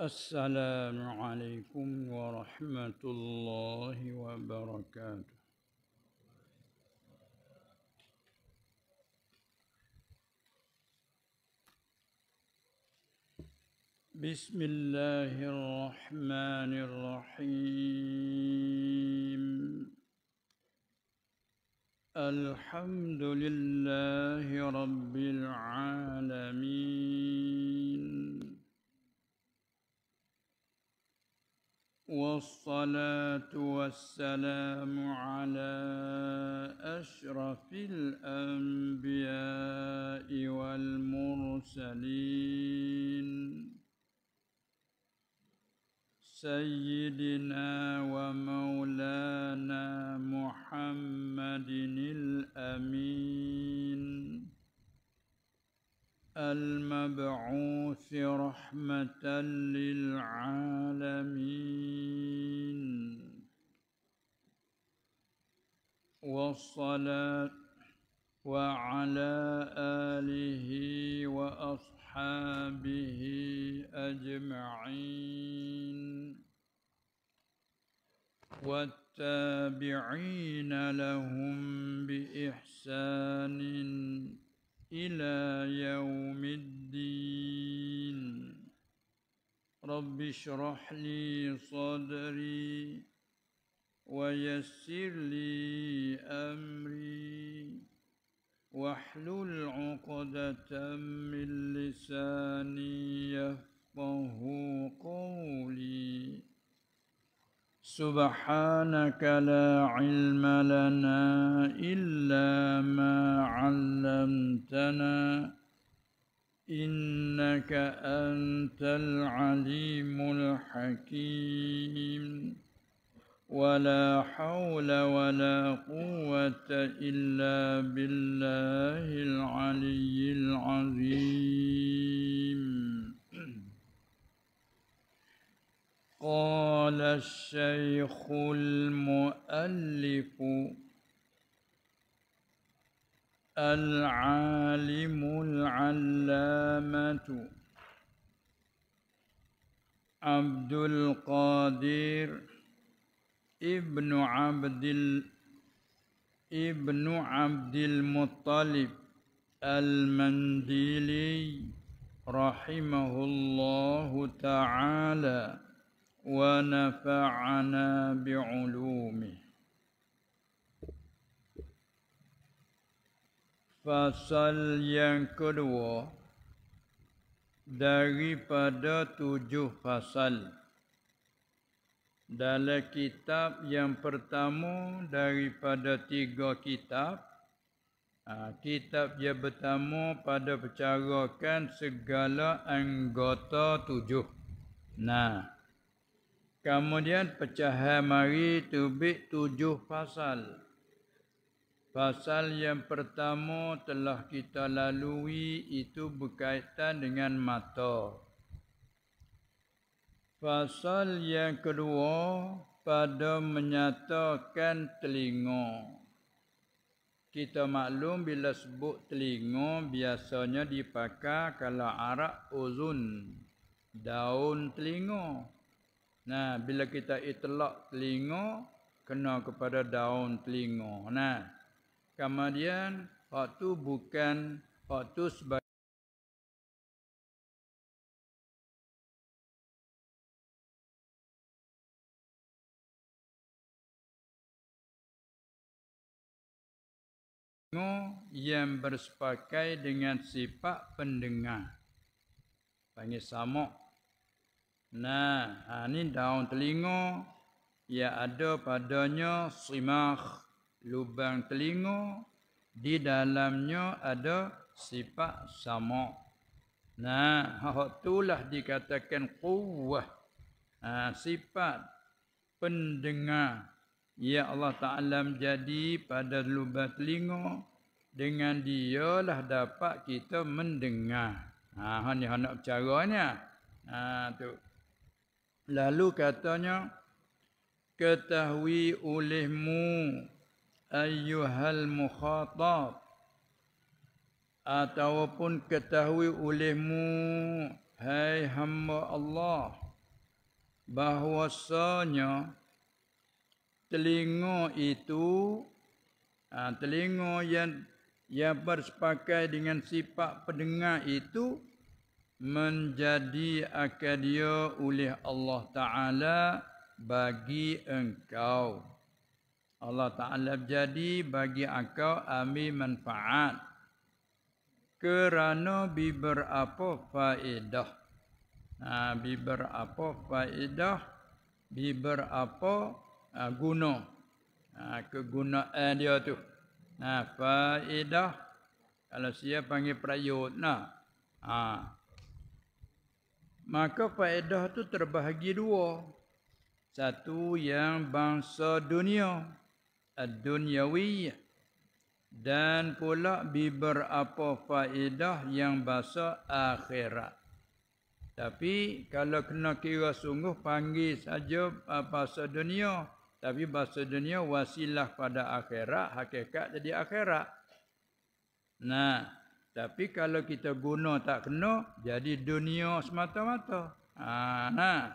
السلام عليكم ورحمة الله وبركاته. بسم الله الرحمن الرحيم. الحمد لله رب العالمين. والصلاة والسلام على أشرف الأنبياء والمرسلين. سيدنا ومولانا محمد الأمين. المبعوث رحمة للعالمين. والصلاة وعلى آله وأصحابه أجمعين. والتابعين لهم بإحسان. إلى يوم الدين. رب اشرح لي صدري ويسر لي أمري. واحلل عقدة من لساني يفقه قولي. سبحانك لا علم لنا إلا ما علمتنا إنك أنت العليم الحكيم. ولا حول ولا قوة إلا بالله العلي العظيم. قال الشيخ المؤلف العالم العلامة عبد القادر ابن عبد ال... ابن عبد المطلب المنديلي رحمه الله تعالى. ونفعنا بعلومه Fasal yang kedua daripada tujuh fasal dalam kitab yang pertama daripada tiga kitab ha, kitab yang pertama pada percarakan segala anggota tujuh nah kemudian pecahan mari tubik tujuh fasal Pasal yang pertama telah kita lalui itu berkaitan dengan mata. Pasal yang kedua pada menyatakan telinga. Kita maklum bila sebut telinga biasanya dipakai kalau arak uzun daun telinga. Nah, bila kita itlak telinga kena kepada daun telinga. Nah, Kemudian waktu bukan waktu sebagai yang bersepakai dengan sifat pendengar. Panggil samok. Nah, ha, ini daun telinga yang ada padanya simah lubang telinga di dalamnya ada sifat sama. Nah, hak itulah dikatakan quwwah. Ha, sifat pendengar ya Allah Taala menjadi pada lubang telinga dengan dialah dapat kita mendengar. Ha ni hendak caranya. Ha tu. Lalu katanya ketahui olehmu ayyuhal mukhatab. Ataupun ketahui olehmu hai hamba Allah bahwasanya telinga itu ha, telinga yang yang bersepakai dengan sifat pendengar itu menjadi akadia oleh Allah Ta'ala bagi engkau. Allah Ta'ala jadi bagi engkau ambil manfaat. Kerana biber apa faedah. Ha, biber apa faedah. Biber apa ha, guna. Ha, kegunaan dia tu. Nah, faedah kalau siapa panggil prayut nah. Ha. Maka faedah tu terbahagi dua. Satu yang bangsa dunia, ad-dunyawi dan pula beberapa faedah yang bahasa akhirat. Tapi kalau kena kira sungguh panggil saja bahasa dunia, tapi bahasa dunia wasilah pada akhirat, hakikat jadi akhirat. Nah, tapi kalau kita guna tak kena, jadi dunia semata-mata. Ha, nah,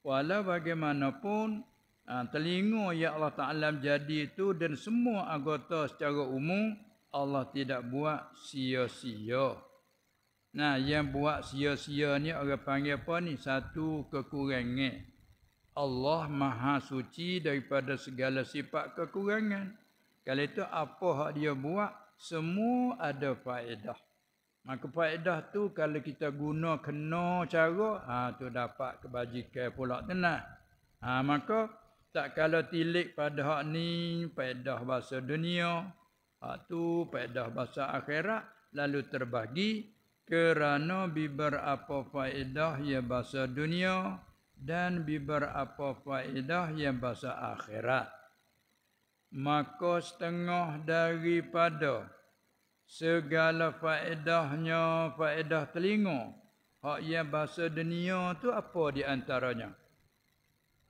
walau bagaimanapun, ha, telinga ya Allah Ta'ala jadi itu dan semua anggota secara umum, Allah tidak buat sia-sia. Nah, yang buat sia-sia ni orang panggil apa ni? Satu kekurangan. Allah maha suci daripada segala sifat kekurangan. Kalau itu apa hak dia buat, semua ada faedah. Maka faedah tu kalau kita guna kena cara, ha, tu dapat kebajikan pula tenang. Ha, maka tak kalau tilik pada hak ni, faedah bahasa dunia, hak tu faedah bahasa akhirat, lalu terbagi kerana beberapa faedah ya bahasa dunia, dan beberapa faedah yang bahasa akhirat. Maka setengah daripada segala faedahnya faedah telinga hak yang bahasa dunia tu apa di antaranya?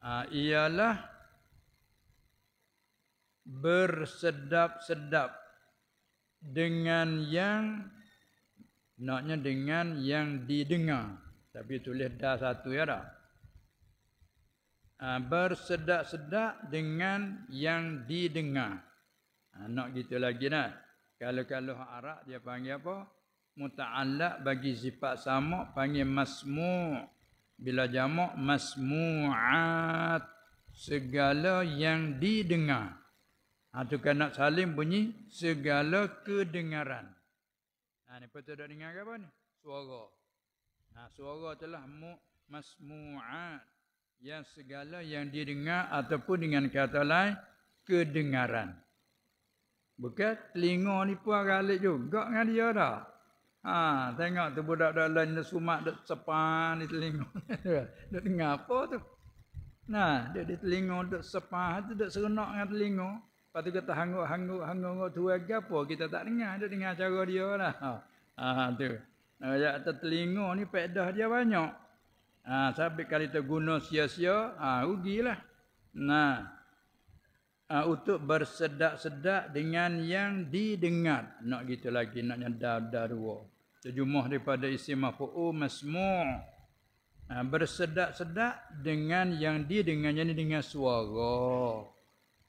Ha, ialah bersedap-sedap dengan yang naknya dengan yang didengar. Tapi tulis dah satu ya dah. Ha, bersedak-sedak dengan yang didengar. Ha, nak gitu lagi nak. Kalau-kalau Arab dia panggil apa? Muta'allak bagi sifat sama panggil masmu' bila jamak masmu'at segala yang didengar. Ha tu kan nak salim bunyi segala kedengaran. Ha ni betul dah dengar apa ni? Suara. Ha suara telah mu masmu'at yang segala yang didengar ataupun dengan kata lain kedengaran. Bukan telinga ni pun agak juga dengan dia dah. Ha, tengok tu budak-budak lain dia sumak duk sepan di telinga. duk dengar apa tu? Nah, dia di telinga duk sepan tu duk serenak dengan telinga. Lepas tu kata hangguk-hangguk hangguk tu apa kita tak dengar, duk dengar cara dia lah. Ha, tu. Nah, ya telinga ni faedah dia banyak. Ha, sabit kali kita guna sia-sia, ha, rugilah. Nah, ha, untuk bersedak-sedak dengan yang didengar. Nak gitu lagi, nak nyadar darwa. Terjumah daripada isi mafu'u masmu' ha, Bersedak-sedak dengan yang didengar. Jadi dengan suara.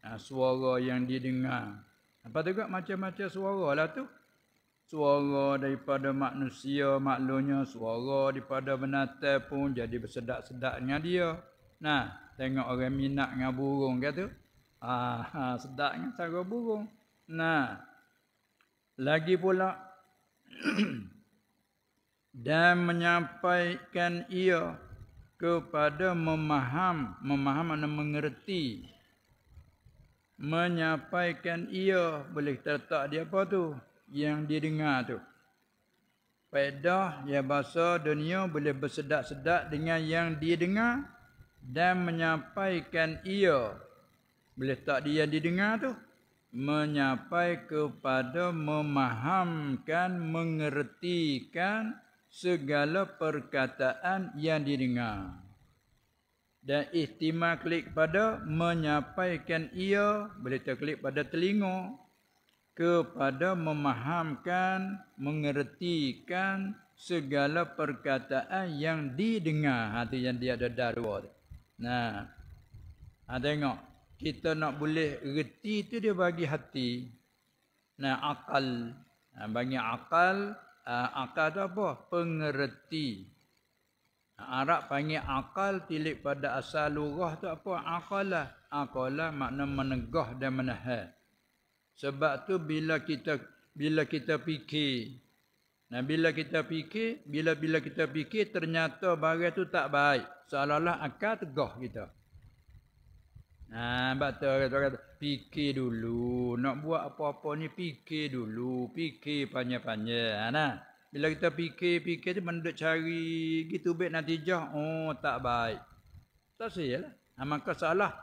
Ha, suara yang didengar. Apa tu macam-macam suara lah tu suara daripada manusia maklumnya suara daripada binatang pun jadi bersedak-sedak dengan dia. Nah tengok orang minat dengan burung kata ah ha, sedap dengan cara burung. Nah lagi pula dan menyampaikan ia kepada memaham memaham dan mengerti. Menyampaikan ia boleh tertak dia apa tu yang didengar tu. Faedah ya bahasa dunia boleh bersedak-sedak dengan yang didengar dan menyampaikan ia. Boleh tak dia didengar tu? Menyampai kepada memahamkan, mengertikan segala perkataan yang didengar. Dan ihtimal klik pada menyampaikan ia, boleh terklik pada telinga, kepada memahamkan, mengertikan segala perkataan yang didengar. Hati yang dia ada darwa. Nah. Ha, tengok. Kita nak boleh reti tu dia bagi hati. Nah, akal. Ha, bagi akal. Ha, akal tu apa? Pengerti. Ha, Arab panggil akal tilik pada asal lurah tu apa? Akalah. Akalah makna menegah dan menahan. Sebab tu bila kita bila kita fikir Nah bila kita fikir, bila-bila kita fikir ternyata barang tu tak baik. Seolah-olah akal tegah kita. Nah, betul kata kata fikir dulu. Nak buat apa-apa ni fikir dulu, fikir panjang-panjang. Nah, bila kita fikir-fikir tu mendek cari gitu baik natijah, oh tak baik. Tak sialah. Nah, maka salah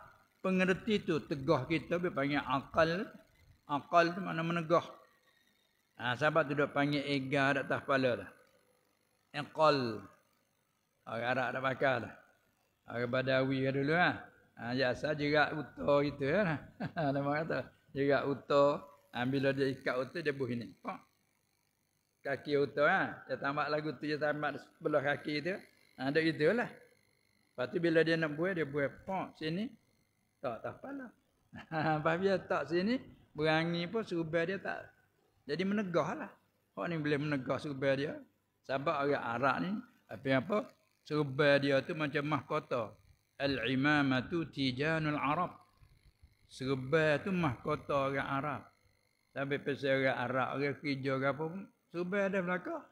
pengerti tu tegah kita dia panggil akal. Akal tu mana menegah. Ha, sahabat tu duk panggil ega dak atas kepala dah. Iqal. Orang Arab dah pakai dah. Orang Badawi kan dulu ha. Ha, biasa jerak uta gitu kan. Ha, nama kata jerak uta. Ha, bila dia ikat uta dia buh ini. Pak. Kaki uta ha. Dia tambah lagu tu dia tambah sebelah kaki tu. Ha, ada gitulah. Lepas tu bila dia nak buat dia buat pak sini. Tak tak kepala. Ha, dia tak sini. Berangi pun serubah dia tak jadi menegah lah. Orang ni boleh menegah serba dia. Sebab orang Arab ni, apa apa? Serba dia tu macam mahkota. Al-imamatu tijanul Arab. Serba tu mahkota orang Arab. Sampai pasal orang Arab, orang kerja ke apa pun. Serba ada belakang.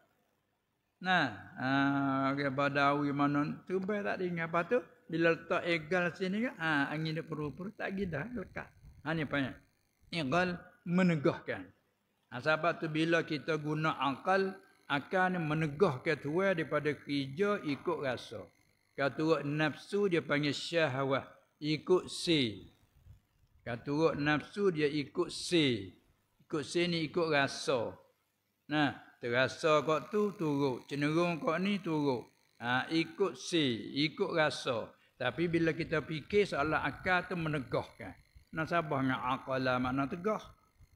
Nah, uh, orang Badawi mana, serba tak tinggal. Lepas tu, bila letak egal sini kan, uh, angin dia perlu-perlu, tak gila, lekat. Ha, ni apa Egal menegahkan. Ha, sebab tu bila kita guna akal akan menegahkan tuan daripada kerja ikut rasa. Kata nafsu dia panggil syahwah. Ikut si. Kata nafsu dia ikut si. Ikut si ni ikut rasa. Nah, terasa kau tu turut. Cenderung kau ni turut. Ha, ikut si. Ikut rasa. Tapi bila kita fikir seolah akal tu menegahkan. Nasabah dengan akal lah makna tegah.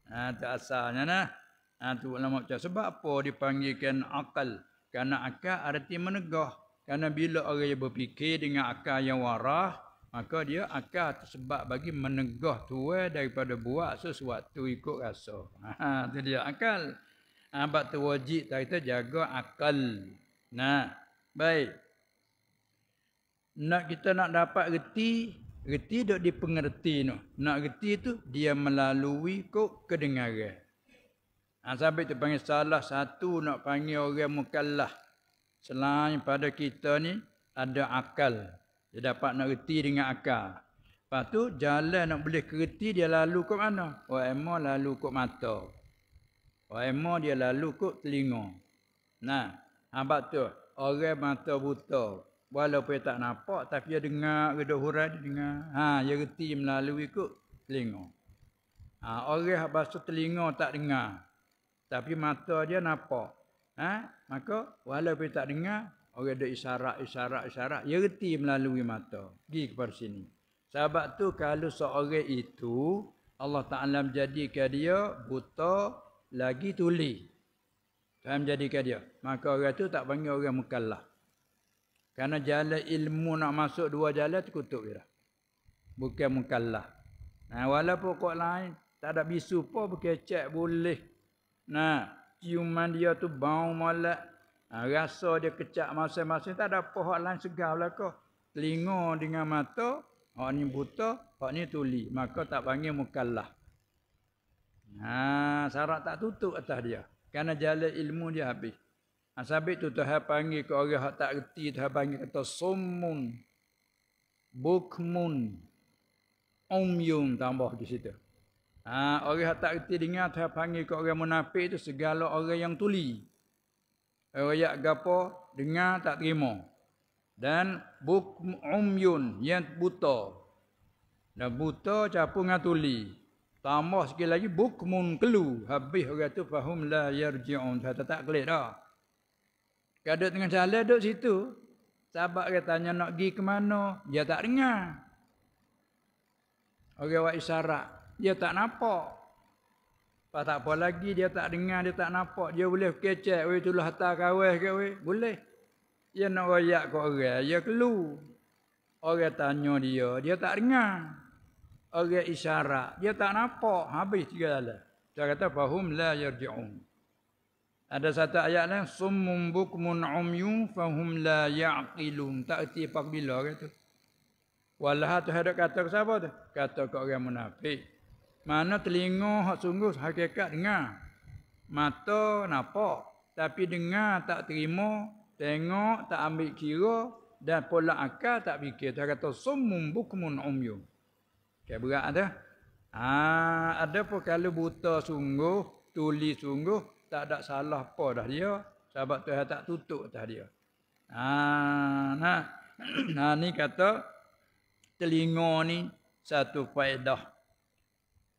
Ha, itu asalnya nah. Ha, tu ulama macam sebab apa dipanggilkan akal? Karena akal arti menegah. Karena bila orang yang berfikir dengan akal yang warah, maka dia akal sebab bagi menegah tua daripada buat sesuatu ikut rasa. Ha, itu dia akal. Ha, sebab tu wajib kita jaga akal. Nah, baik. Nak kita nak dapat reti, Reti dok dipengerti no. Nak reti tu dia melalui kok kedengaran. Ha, sampai tu panggil salah satu nak panggil orang mukallaf. Selain pada kita ni ada akal. Dia dapat nak reti dengan akal. Lepas tu jalan nak boleh kerti dia lalu kok mana? Emo lalu kok mata. Emo dia lalu kok telinga. Nah, hamba tu orang mata buta. Walaupun tak nampak tapi dia dengar redah hurai dia dengar. Ha dia reti melalui ikut telinga. Ha orang basuh telinga tak dengar. Tapi mata dia nampak. Ha maka walaupun tak dengar orang ada isyarat isyarat isyarat dia reti melalui mata. Pergi kepada sini. Sebab tu kalau seorang itu Allah Taala menjadikan dia buta lagi tuli. Faham jadikan dia. Maka orang tu tak panggil orang mukallaf. Karena jalan ilmu nak masuk dua jalan terkutuk dia. Bukan mukallaf. Nah, walaupun kok lain tak ada bisu pun berkecek boleh. Nah, ciuman dia tu bau molek. Nah, rasa dia kecak masing-masing tak ada apa hak lain segar belaka. Telinga dengan mata, hak ni buta, hak ni tuli. Maka tak panggil mukallaf. Nah, syarat tak tutup atas dia. Karena jalan ilmu dia habis. Asabik tu Tuhan panggil ke orang yang tak reti Tuhan panggil kata summun bukmun umyum tambah di situ. Ha, orang yang tak reti dengar Tuhan panggil ke orang munafik itu segala orang yang tuli. Orang yang gapo dengar tak terima. Dan buk umyun yang buta. Dan buta capung dengan tuli. Tambah sekali lagi bukmun kelu. Habis orang tu fahum la yarji'un. Tuhan tak, kelik dah. Kalau tengah jalan duduk situ. Sahabat dia tanya nak pergi ke mana. Dia tak dengar. Orang buat isyarat. Dia tak nampak. Apa tak apa lagi dia tak dengar, dia tak nampak. Dia boleh kecek. Weh itulah hantar kawai ke weh. Boleh. Dia nak rayak ke orang. Dia kelu. Orang tanya dia, dia tak dengar. Orang isyarat, dia tak nampak. Habis tiga dalam. Dia kata, fahum la yarji'un. Ada satu ayat lain, summum bukmun umyun fahum la ya'qilun. Tak erti apa bila kata. Walah tu hadap kata ke siapa tu? Kata ke orang munafik. Mana telinga hak sungguh hakikat dengar. Mata nampak. Tapi dengar tak terima. Tengok tak ambil kira. Dan pola akal tak fikir. Dia kata summum bukmun umyun. Kayak berat ada. Ha, ada pun kalau buta sungguh. Tuli sungguh tak ada salah apa dah dia. Sebab Tuhan tak tutup dah dia. Ha nah nah ni kata telinga ni satu faedah.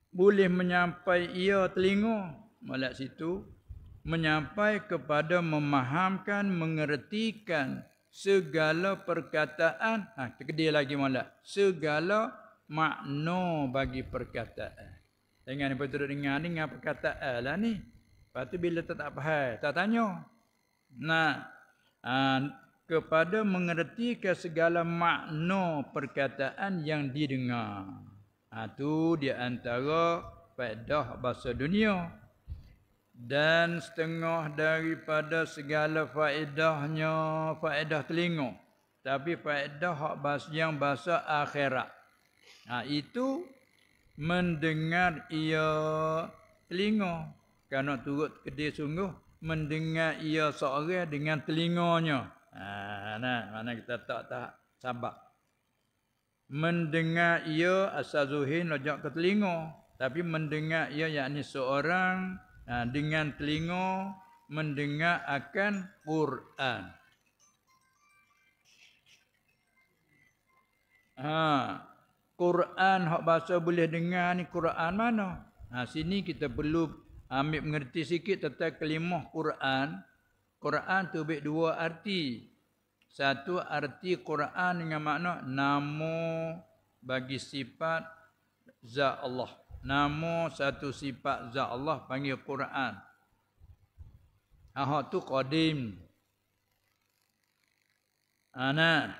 Boleh menyampai ia telinga. Molek situ menyampai kepada memahamkan mengertikan segala perkataan. Ha terkedir lagi molek segala makna bagi perkataan. Dengan apa tu dengar ni dengan perkataan lah ni Lepas tu bila tak, faham, tak tanya. Nah, kepada mengerti ke segala makna perkataan yang didengar. Ha, tu di antara faedah bahasa dunia. Dan setengah daripada segala faedahnya faedah telinga. Tapi faedah yang bahasa akhirat. Ha, itu mendengar ia telinga kerana turut kedai sungguh mendengar ia seorang dengan telinganya. Ha, nah, mana kita tak tak sabar. Mendengar ia asal zuhin lojak ke telinga. Tapi mendengar ia yakni seorang ha, dengan telinga mendengar akan Quran. Ha, Quran hak bahasa boleh dengar ni Quran mana? Ha, sini kita perlu ambil mengerti sikit tentang kelimah Quran. Quran tu baik dua arti. Satu arti Quran dengan makna nama bagi sifat zat Allah. Nama satu sifat zat Allah panggil Quran. Ahok tu qadim. Ana.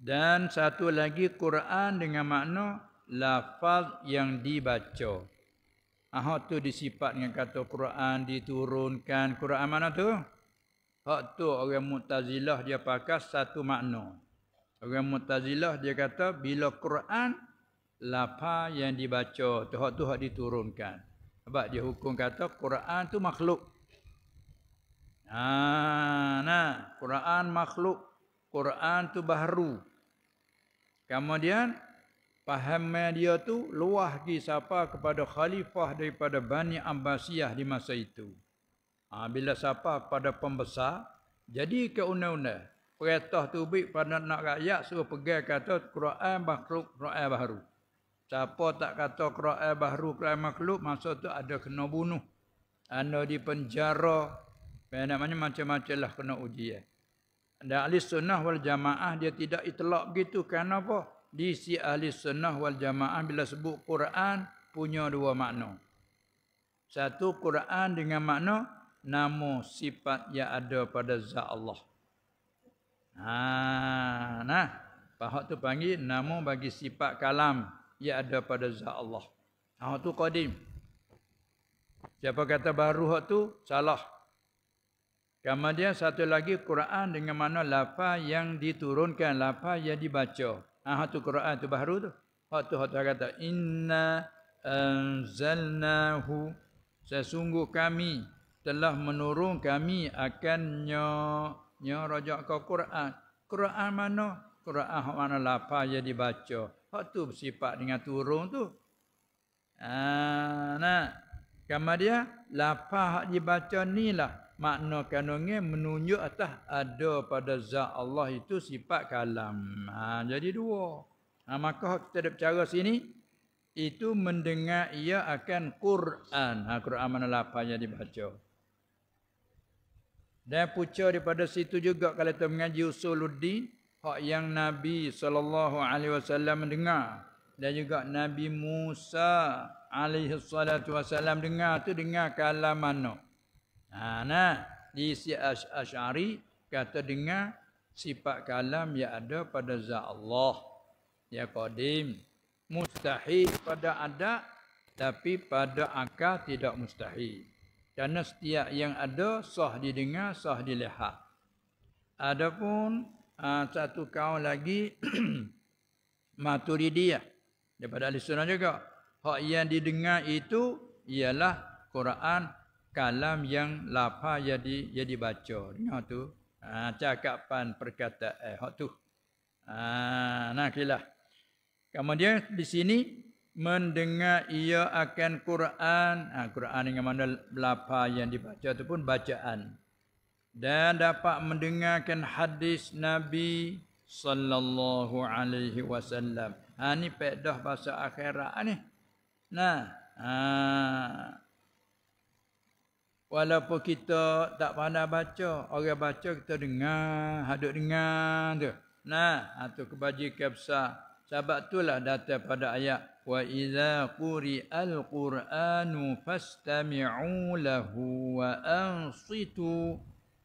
Dan satu lagi Quran dengan makna lafaz yang dibaca. Hak tu disifat dengan kata Quran diturunkan. Quran mana tu? Hak tu orang Mu'tazilah dia pakai satu makna. Orang Mu'tazilah dia kata bila Quran lapa yang dibaca tu hak tu hak diturunkan. Sebab dia hukum kata Quran tu makhluk. Ha, nah, Quran makhluk. Quran tu baharu. Kemudian Pahaman dia tu luah lagi siapa kepada khalifah daripada Bani Abbasiyah di masa itu. Ha, bila siapa kepada pembesar, jadi ke undang-undang. Perintah tu baik pada nak rakyat suruh pegang kata Quran makhluk, Quran baru. Siapa tak kata Quran baru, Quran makhluk, masa tu ada kena bunuh. Ada di penjara. Namanya macam-macam lah kena ujian. Dan ahli sunnah wal jamaah dia tidak itlak begitu. Kenapa? Di si ahli sunnah wal jamaah bila sebut Quran punya dua makna. Satu Quran dengan makna nama sifat yang ada pada zat Allah. Ha, nah, pahak tu panggil nama bagi sifat kalam yang ada pada zat Allah. Ha tu qadim. Siapa kata baru hak tu salah. Kemudian satu lagi Quran dengan mana lafaz yang diturunkan, lafaz yang dibaca. Ah tu Quran tu baru tu. Hak tu hak kata inna anzalnahu sesungguh kami telah menurun kami akan nyo nyo rajak ke Quran. Quran mana? Quran mana lapa je dibaca. Hak tu bersifat dengan turun tu. Ah nah. Kemudian lapa hak dibaca ni lah makna kanonnya menunjuk atas ada pada zat Allah itu sifat kalam. Ha, jadi dua. Ha, maka kita ada bicara sini itu mendengar ia akan Quran. Ha, Quran mana lapar yang dibaca. Dan puca daripada situ juga kalau kita mengaji usuluddin hak yang Nabi wasallam mendengar dan juga Nabi Musa salatu wasallam dengar tu dengar kalam mana? Ha, nah, di si Asy'ari kata dengar sifat kalam yang ada pada zat Allah. Ya qadim. Mustahil pada adat tapi pada akal tidak mustahil. Karena setiap yang ada sah didengar, sah dilihat. Adapun uh, satu kaum lagi Maturidiyah daripada ahli sunnah juga. Hak yang didengar itu ialah Quran kalam yang lafaz yang di yang dibaca. Dengar tu. Ha, cakapan perkataan eh, hak tu. Ha, nah kilah. Kemudian di sini mendengar ia akan Quran. Ha, Quran dengan mana lafaz yang dibaca itu pun bacaan. Dan dapat mendengarkan hadis Nabi sallallahu alaihi wasallam. Ha ni pedah bahasa akhirat ni. Nah, ha Walaupun kita tak pandai baca, orang baca kita dengar, hadut dengar tu. Nah, atau ha, kebajikan besar. Sebab itulah datang pada ayat wa idza quri'al qur'anu fastami'u lahu wa ansitu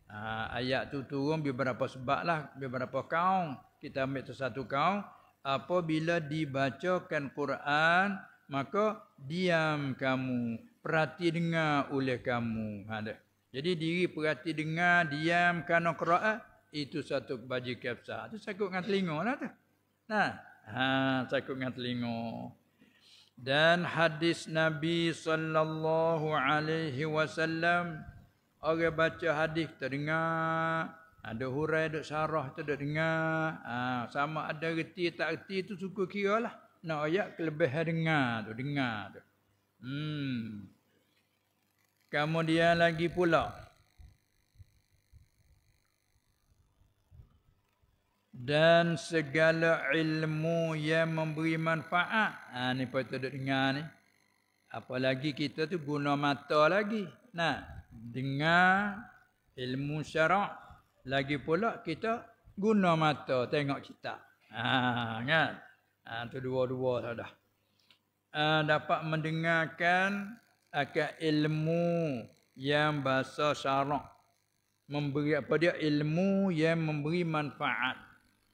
Ha, ayat tu turun beberapa sebab lah, beberapa kaum. Kita ambil tu satu kaum. Apabila dibacakan Quran, maka diam kamu. Perhati dengar oleh kamu. Ha, Jadi diri perhati dengar, diam kerana Quran. Itu satu kebajikan besar. Itu sakut dengan telinga lah tu. Nah, ha, sakut dengan telinga. Dan hadis Nabi sallallahu alaihi wasallam Orang baca hadis kita dengar. Ada hurai, ada sarah, kita ada dengar. Ha, sama ada reti, tak reti itu suka kira lah. Nak ayat kelebihan dengar tu. Dengar tu. Hmm. Kemudian lagi pula. Dan segala ilmu yang memberi manfaat. Ha, ni kita dengar ni. Apalagi kita tu guna mata lagi. Nah, dengar ilmu syarak lagi pula kita guna mata tengok kita ha kan ha tu dua-dua sudah ha, dapat mendengarkan akan ilmu yang bahasa syarak. Memberi apa dia? Ilmu yang memberi manfaat.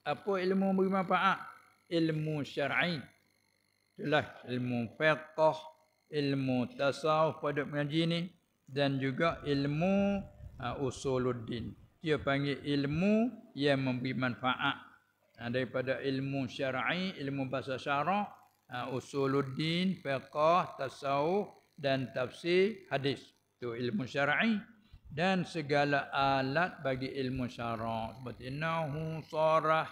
Apa ilmu memberi manfaat? Ilmu syar'i. Itulah ilmu fiqh ilmu tasawuf pada mengaji ni dan juga ilmu uh, usuluddin. Dia panggil ilmu yang memberi manfaat. Uh, daripada ilmu syar'i, ilmu bahasa syarak, uh, usuluddin, fiqh, tasawuf dan tafsir hadis. Itu ilmu syar'i dan segala alat bagi ilmu syarak seperti nahu sarah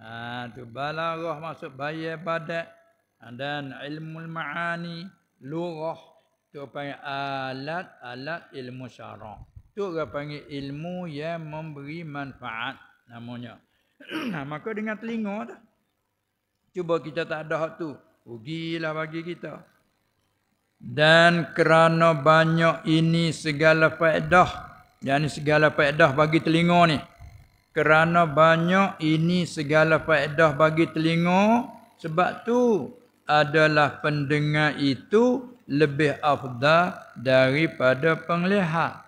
ha tu balaghah masuk bayar badat dan ilmu maani lughah Tu panggil alat-alat ilmu syarak. Tu orang panggil ilmu yang memberi manfaat namanya. nah, maka dengan telinga tu. Cuba kita tak ada hak tu. Rugilah bagi kita. Dan kerana banyak ini segala faedah. Yang ini segala faedah bagi telinga ni. Kerana banyak ini segala faedah bagi telinga. Sebab tu adalah pendengar itu lebih afdal daripada penglihat.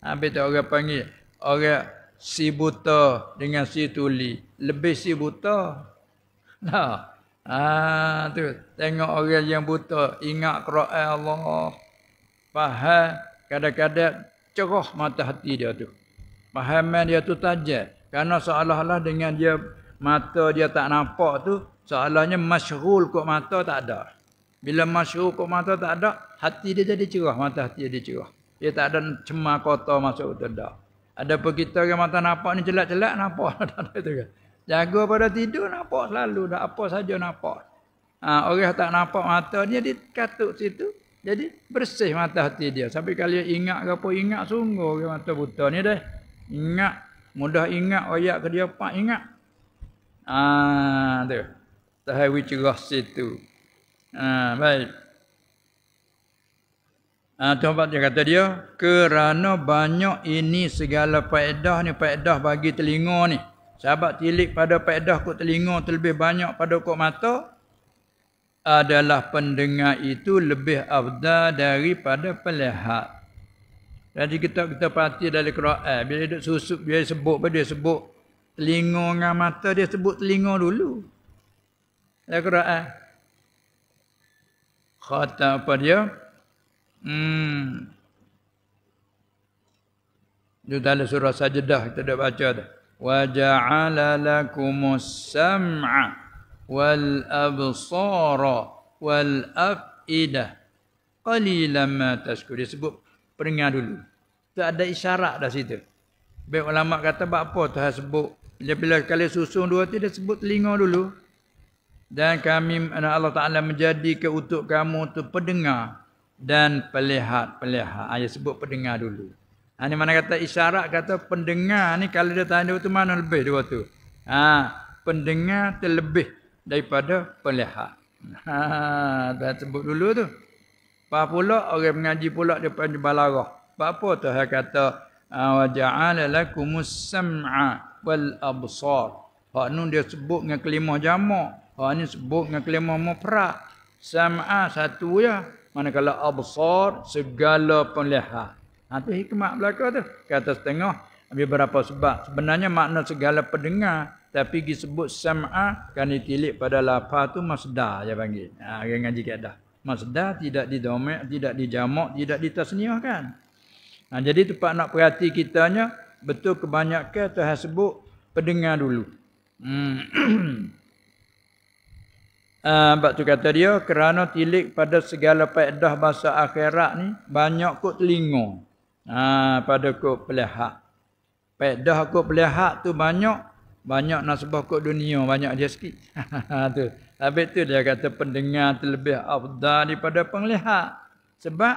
Habis tu orang panggil orang si buta dengan si tuli. Lebih si buta. Nah. Ah tu tengok orang yang buta ingat Quran Allah. Faham kadang-kadang cerah mata hati dia tu. Fahaman dia tu tajam. Karena seolah-olah dengan dia mata dia tak nampak tu, seolahnya masyghul kok mata tak ada. Bila masyhur kok mata tak ada, hati dia jadi cerah, mata hati dia cerah. Dia tak ada cemar kotor masuk betul tak. Ada pun kita yang mata nampak ni celak-celak nampak Jaga pada tidur nampak selalu dah apa saja nampak. Ha, orang tak nampak mata dia dia katuk situ. Jadi bersih mata hati dia. Sampai kali ingat ke apa ingat sungguh orang mata buta ni dah. Ingat mudah ingat ayat ke dia pak ingat. Ah tu. Tahawi cerah situ. Ha, baik. Ha, Tuhan dia kata dia, kerana banyak ini segala faedah ni, faedah bagi telinga ni. Sahabat tilik pada faedah kot telinga terlebih banyak pada kot mata, adalah pendengar itu lebih afdal daripada pelihat. Jadi kita kita perhati dari Quran, bila dia susup, dia sebut, dia sebut Telinga dengan mata dia sebut telinga dulu. Ya Quran. Kata apa dia? Hmm. Di dalam surah Sajdah kita dah baca dah. Sam'a wal absara wal afidah qalilan ma tashkur. Dia sebut peringat dulu. Tak ada isyarat dah situ. Baik ulama kata apa Tuhan sebut bila, bila kali susun dua tu dia sebut telinga dulu. Dan kami Allah Ta'ala menjadi untuk kamu tu pendengar dan pelihat-pelihat. Ayat sebut pendengar dulu. Ini mana kata isyarat kata pendengar ni kalau dia tanya tu mana lebih dua tu. Ha, pendengar terlebih daripada pelihat. Ha, dah sebut dulu tu. Apa pula orang mengaji pula dia panggil balarah. Apa apa tu dia kata wa ja'ala lakumus sam'a wal absar. Hak nun dia sebut dengan kelima jamak. Hak ni sebut dengan kelima mufrad. Sam'a satu ya. Manakala absar segala penglihat. Ha tu hikmah belaka tu. Kata setengah ambil berapa sebab. Sebenarnya makna segala pendengar tapi disebut sam'a kan ditilik pada lafaz tu masdar dia panggil. Ha orang ngaji kaedah. Masdar tidak didomek, tidak dijamak, tidak ditasniahkan. Ha, jadi tempat nak perhati kitanya betul kebanyakan Tuhan sebut pendengar dulu. Hmm. Uh, tu kata dia kerana tilik pada segala faedah bahasa akhirat ni banyak kot telinga. Ha, pada kot pelihat. Faedah kot pelihat tu banyak banyak nasbah kot dunia banyak dia sikit. tu. Habis tu dia kata pendengar terlebih afdal daripada penglihat. Sebab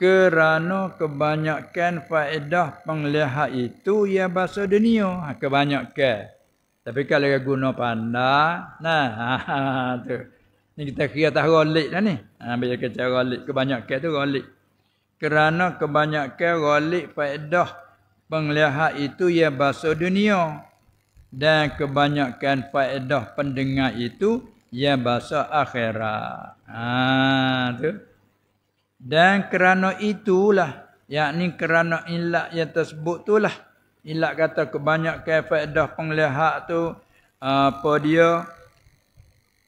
kerana kebanyakan faedah penglihat itu ia bahasa dunia. Ha, kebanyakan. Tapi kalau dia guna pandai, nah ha, tu. Ni kita kira tak rolik dah ni. Ha, bila kita rolik, kebanyakan tu rolik. Kerana kebanyakan rolik faedah penglihat itu ia bahasa dunia. Dan kebanyakan faedah pendengar itu ia bahasa akhirat. Ha, tu. Dan kerana itulah, yakni kerana ilat yang tersebut itulah, Ilak kata kebanyakan faedah penglihat tu apa dia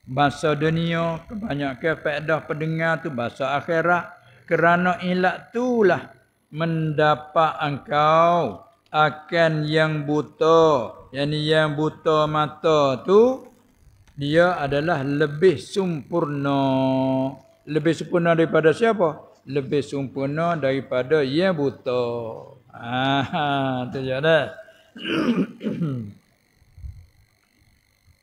bahasa dunia kebanyakan faedah pendengar tu bahasa akhirat kerana ilat itulah mendapat engkau akan yang buta yakni yang buta mata tu dia adalah lebih sempurna lebih sempurna daripada siapa lebih sempurna daripada yang buta Ah, tu je dah.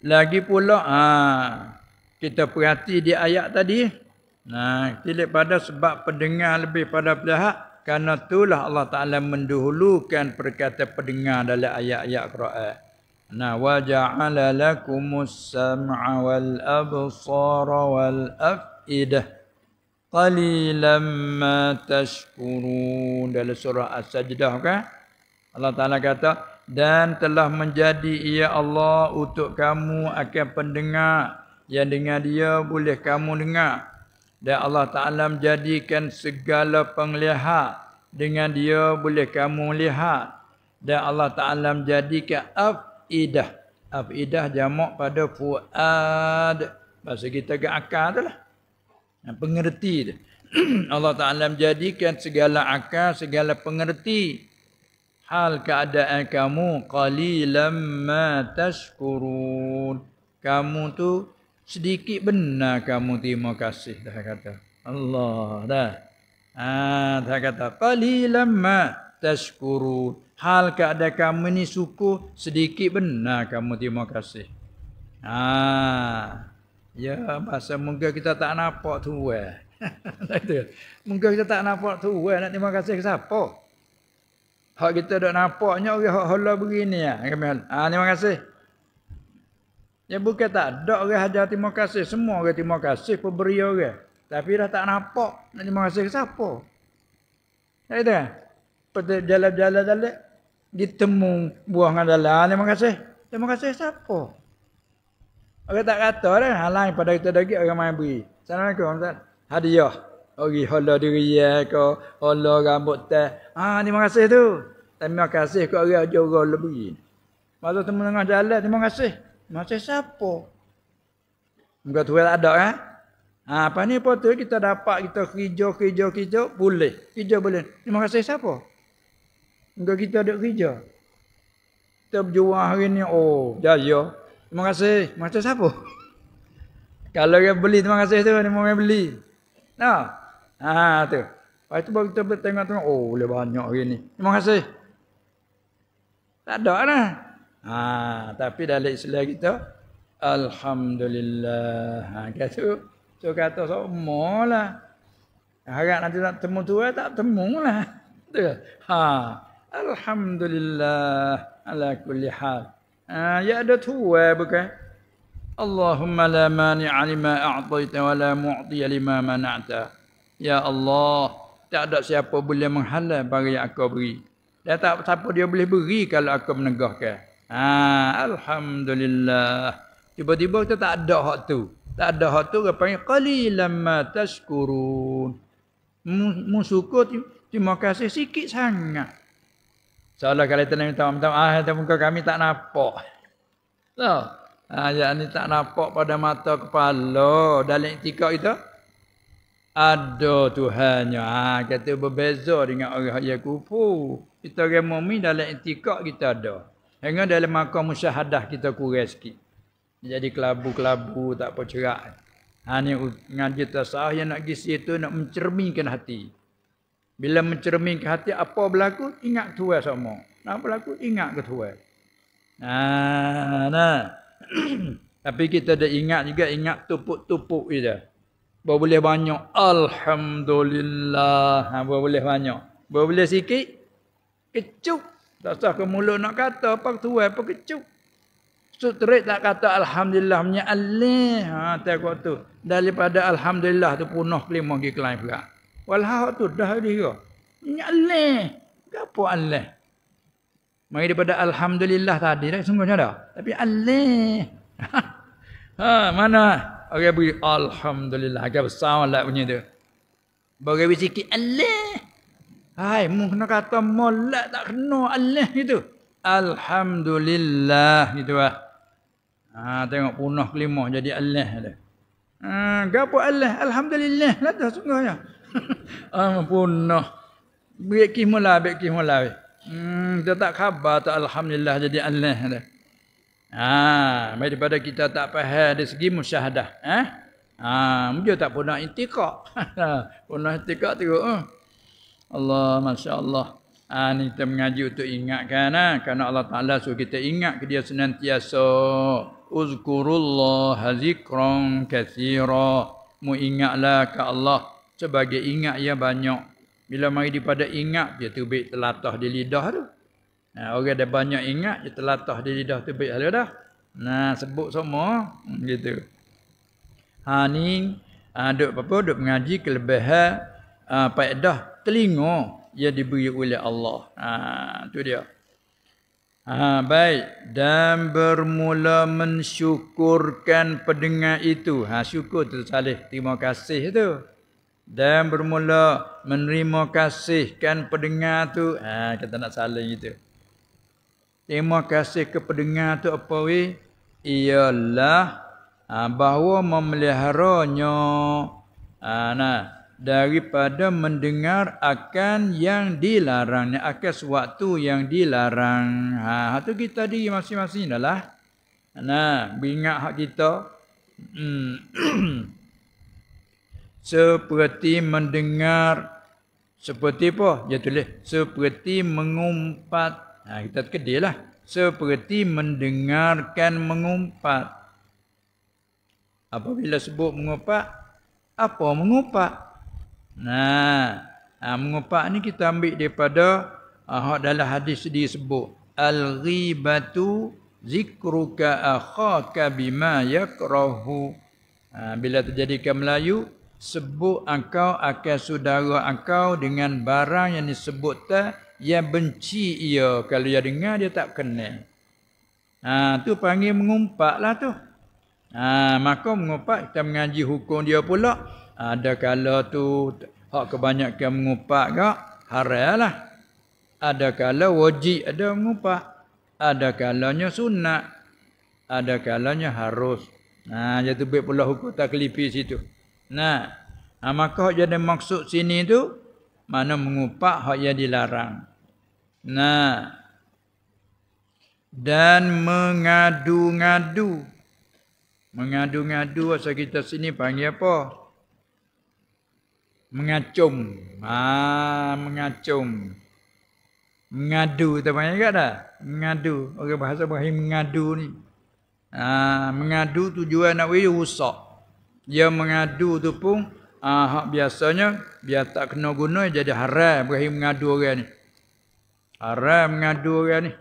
Lagi pula ah kita perhati di ayat tadi. Nah, kita pada sebab pendengar lebih pada pihak karena itulah Allah Taala mendahulukan perkata pendengar dalam ayat-ayat Quran. Nah, wa ja'ala lakumus sam'a wal absara wal afidah qalilan ma tashkurun. Dalam surah as-sajdah kan? Allah Taala kata dan telah menjadi ia Allah untuk kamu akan pendengar. Yang dengan dia boleh kamu dengar dan Allah Taala menjadikan segala penglihat dengan dia boleh kamu lihat. Dan Allah Taala menjadikan afidah. Afidah jamak pada fuad. Bahasa kita ke akal tu lah. Pengerti Allah Taala menjadikan segala akal segala pengerti. Hal keadaan kamu qalilam ma tashkurun. Kamu tu sedikit benar kamu terima kasih dah kata Allah dah ah dah kata qalilam ma tashkurun hal keadaan kamu ni syukur sedikit benar kamu terima kasih ah Ya, bahasa mungkin kita tak nampak tu eh. mungkin kita tak nampak tu eh. Nak terima kasih ke siapa? Hak kita dak nampaknya orang hak hala begini. Ah, terima kasih. Ya bukan tak ada orang hajar terima kasih. Semua orang terima kasih pemberi orang. Tapi dah tak nampak nak terima kasih ke siapa? Tak ada. Pada jalan-jalan jalan ditemu buah dengan dalam. Terima kasih. Terima kasih siapa? Orang tak kata dah halang pada kita daging orang main beri. Assalamualaikum. Hadiah. Ori hola diri ya ke hola rambut teh. Ah terima kasih tu. Terima kasih ke orang orang lebih. Masa temu tengah jalan, terima kasih. Kasih siapa? Muka tu tak ada kan? Ha, apa ni apa tu kita dapat kita kerja kerja kerja boleh. Kerja boleh. Terima kasih siapa? Enggak kita ada kerja. Kita berjuang hari ni oh jaya. Terima kasih. Kasih siapa? Kalau dia beli terima kasih tu ni mau beli. Nah. Ha tu. Lepas tu baru kita tengok-tengok oh boleh banyak hari ni. Terima kasih. Tak ada lah. Ha, tapi dalam Islam kita Alhamdulillah. Ha, kata So kata semua lah. Harap nanti tak temu tua tak temu lah. Ha. Alhamdulillah ala kulli hal. Ha, ya ada tua bukan? Allahumma la mani'a lima a'taita wa la mu'tiya lima mana'ta. Ya Allah, tak ada siapa boleh menghalang bagi yang aku beri. Dan tak siapa dia boleh beri kalau aku menegahkan. Ha, Alhamdulillah. Tiba-tiba kita tak ada hak tu. Tak ada hak tu dia panggil qalilan ma tashkurun. Musyukur terima kasih sikit sangat. Seolah kalau kita minta minta ah ada muka kami tak nampak. So, ayat ni tak nampak pada mata kepala dalam etika itu. Ada Tuhannya. Ha, kata berbeza dengan orang yang kufur. Kita orang mukmin dalam etika kita ada. Hingga dalam makam musyahadah kita kurang sikit jadi kelabu-kelabu tak apa cerak. Ha ni ngaji tasawuf yang nak gisi itu nak mencerminkan hati. Bila mencerminkan hati apa berlaku ingat Tuhan sama. Nak berlaku ingat ke Tuhan. Nah, nah. Tapi kita dah ingat juga ingat tupuk-tupuk kita. Bawa boleh banyak. Alhamdulillah. Ha, boleh banyak. Bawa boleh sikit. Kecup. Tak sah ke mulut nak kata apa tuan apa kecup. Sutrit tak kata Alhamdulillah punya Allah. Ha, tengok tu. Daripada Alhamdulillah tu punah kelima pergi kelain pula. Walau tu dah dia. Ini Allah. Apa Allah? Mari daripada Alhamdulillah tadi. Tak sungguhnya dah. Tapi Allah. ha, mana? Orang beri Alhamdulillah. Agak besar lah punya tu. Bagi sikit Allah. Hai, mu kena kata molek tak kena Allah itu. Alhamdulillah gitu ah. Ha, tengok punah kelima jadi Allah ada. Ha, gapo Allah? Alhamdulillah lah dah sungguhnya. ah, punah. Baik ki mula, baik ki mula. Hmm, dia tak khabar tak alhamdulillah jadi Allah ada. Ha, mai daripada kita tak faham dari segi musyahadah, eh? Ha, dia tak punah intiqaq. punah intiqaq tu. Uh. Allah, masya-Allah. Ha, ni kita mengaji untuk ingatkan ha? Kerana Allah Ta'ala suruh kita ingat ke dia senantiasa. Uzkurullah zikran kathira mu ingatlah ke Allah sebagai ingat yang banyak. Bila mari daripada ingat dia baik telatah di lidah tu. Nah orang ada banyak ingat dia telatah di lidah baik ada dah. Nah sebut semua hmm, gitu. Ha ni ha, duk apa duk mengaji kelebihan ha, faedah telinga yang diberi oleh Allah ha tu dia Ha, baik. Dan bermula mensyukurkan pendengar itu. Ha, syukur tu salih. Terima kasih tu. Dan bermula menerima kasihkan pendengar tu. Ha, kita nak saling itu. Terima kasih ke pendengar tu apa weh? Ialah ha, bahawa memeliharanya. Ha, nah daripada mendengar akan yang dilarang. Akan sesuatu yang dilarang. Ha tu kita di masing-masing adalah nah ingat hak kita. Hmm. seperti mendengar seperti apa? Dia tulis. Seperti mengumpat. Ha kita kedilah seperti mendengarkan mengumpat. Apabila sebut mengumpat apa mengumpat Nah, ha, mengupak ni kita ambil daripada uh, dalam hadis disebut al-ghibatu zikruka akhaka bima yakrahu. Ha, bila terjadi ke Melayu, sebut engkau akan saudara engkau dengan barang yang disebut tak yang benci ia kalau dia dengar dia tak kenal. Ha tu panggil mengumpaklah tu. Ha maka mengumpak kita mengaji hukum dia pula ada kala tu hak kebanyakan mengupak gak haram lah. Ada kala wajib ada mengupak. ada kalanya sunat, ada kalanya harus. Nah, jadi baik pula hukum taklifi situ. Nah, ha, maka hak jadi maksud sini tu mana mengupak hak yang dilarang. Nah, dan mengadu-ngadu. Mengadu-ngadu asal kita sini panggil apa? Mengacung. Ah, mengacung. Mengadu tu panggil kat dah. Mengadu. Orang bahasa bahasa mengadu ni. Ah, mengadu tujuan nak wiri rusak. Dia mengadu tu pun hak biasanya biar tak kena guna jadi haram bagi mengadu orang ni. Haram mengadu orang ni.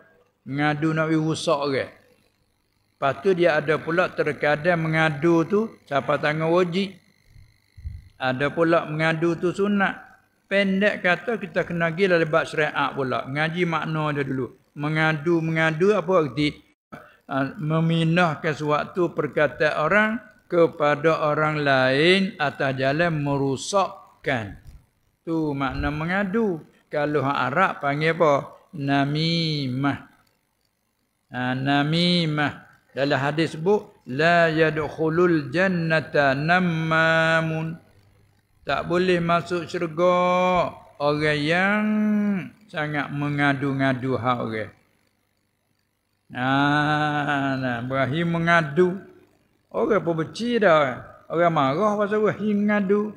Mengadu nak wiri rusak orang. Lepas tu dia ada pula terkadang mengadu tu siapa tangan wajib. Ada pula mengadu tu sunat. Pendek kata kita kena pergi lah lebat syariat pula. Ngaji makna dia dulu. Mengadu-mengadu apa arti? Ha, meminahkan suatu perkataan orang kepada orang lain atas jalan merusakkan. Tu makna mengadu. Kalau hak Arab panggil apa? Namimah. Ha, namimah. Dalam hadis sebut. La yadkhulul jannata nammamun. Tak boleh masuk syurga orang yang sangat mengadu-ngadu hak orang. Nah, nah, Ibrahim mengadu. Orang pun benci dah. Orang marah pasal Ibrahim mengadu.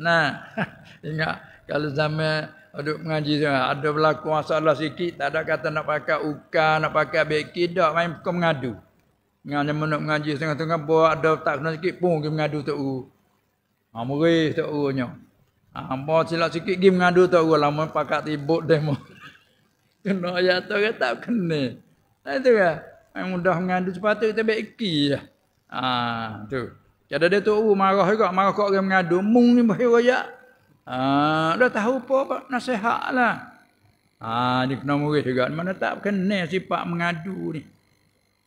Nah, ingat kalau zaman duduk mengaji ada berlaku masalah sikit, tak ada kata nak pakai uka, nak pakai beki, tak main kau mengadu. Ngana menuk mengaji setengah-tengah buat ada tak kena sikit pun dia mengadu tu. Ha murih tok urunya. Ha apa silap sikit gi mengadu tok uru lama pakat tibuk demo. Kena ayat tu kan tak kena. Nah itu kan. Yang mudah mengadu sepatut kita iki lah. Ha tu. Jadi dia tu uru marah juga marah kok orang mengadu mung ni bahaya raya. Ha dah tahu apa, apa nasihat lah. Ha ni kena murid juga. Mana tak kena sifat mengadu ni.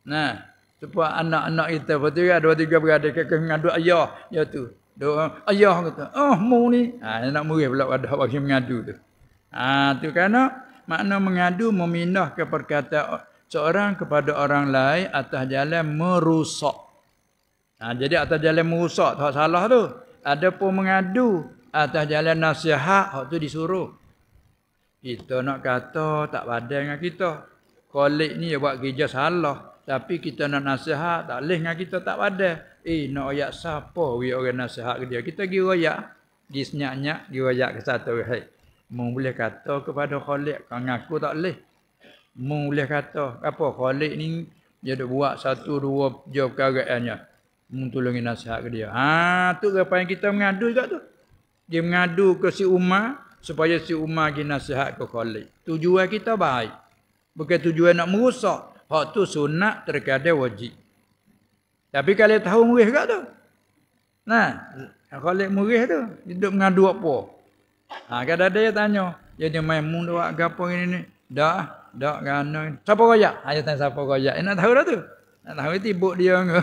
Nah, sebab anak-anak kita betul kan dua tiga beradik ke mengadu ayah ya tu. Doa ayah kata, "Oh, mu ni." Ha nak murid pula ada bagi mengadu tu. Ha tu kerana makna mengadu memindah ke perkataan seorang kepada orang lain atas jalan merusak. Ha jadi atas jalan merusak tak salah tu. Ada pun mengadu atas jalan nasihat hak tu disuruh. Kita nak kata tak padan dengan kita. Kolik ni dia buat kerja salah. Tapi kita nak nasihat tak leh dengan kita tak padan. Eh nak ayat siapa we orang nasihat ke dia. Kita pergi royak. Pergi senyak-nyak. Pergi royak ke satu. Hey. Mu boleh kata kepada Khalid. Kau ngaku tak boleh. Mu boleh kata. Apa Khalid ni. Dia dah buat satu dua jawab keagaannya. Mu tolongin nasihat ke dia. Ha tu apa yang kita mengadu juga tu. Dia mengadu ke si Umar. Supaya si Umar pergi nasihat ke Khalid. Tujuan kita baik. Bukan tujuan nak merusak. Hak tu sunat terkadang wajib. Tapi kalau tahu murih kat tu. Nah, kalau murih tu, hidup mengadu apa? Ha, kadang dia tanya, jadi main mun buat gapo ini ni? Dah, dah gano. Siapa royak? Ha, tanya siapa royak. Eh, nak tahu dah tu. Nak tahu tibuk dia ke.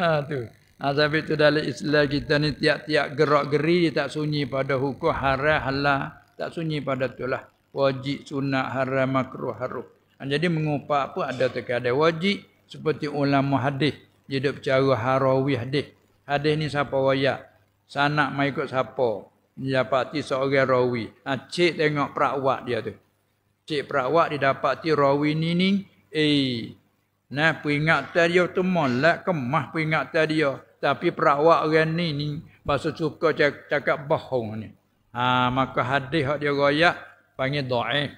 ha, tu. Ha, sebab itu dalam Islam kita ni tiap-tiap gerak-geri tak sunyi pada hukum haram halal. Tak sunyi pada tu lah. Wajib, sunat, haram, makruh, harum. Ha, jadi mengupak pun ada terkadang wajib. Seperti ulama hadis dia duk bercara harawi hadis. Hadis ni siapa wayak? Sanak mai ikut siapa? Dia dapati seorang rawi. Ha, cik tengok perawak dia tu. Cik perawak dia dapati rawi ni ni. Eh. Nah peringatan dia tu molek kemah peringatan dia. Tapi perawak orang ni ni. Bahasa suka cakap, cakap bohong ni. Ha, maka hadis yang dia royak. Panggil do'eh.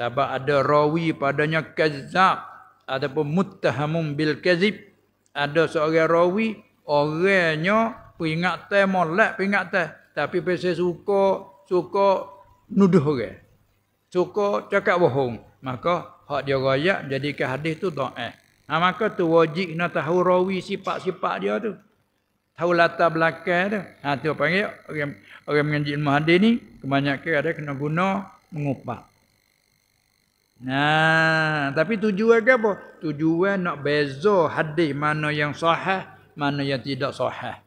Sebab ada rawi padanya kazab. Ataupun muttahamun bil kazib ada seorang rawi orangnya peringatan molek peringatan tapi pasal suka suka nuduh orang. Suka cakap bohong. Maka hak dia royak ke hadis tu dhaif ha, maka tu wajib kena tahu rawi sifat-sifat dia tu. Tahu latar belakang tu ha tu panggil orang orang mengaji ilmu hadis ni kebanyakan ada kena guna mengupak Nah, tapi tujuan ke apa? Tujuan nak beza hadis mana yang sahih, mana yang tidak sahih.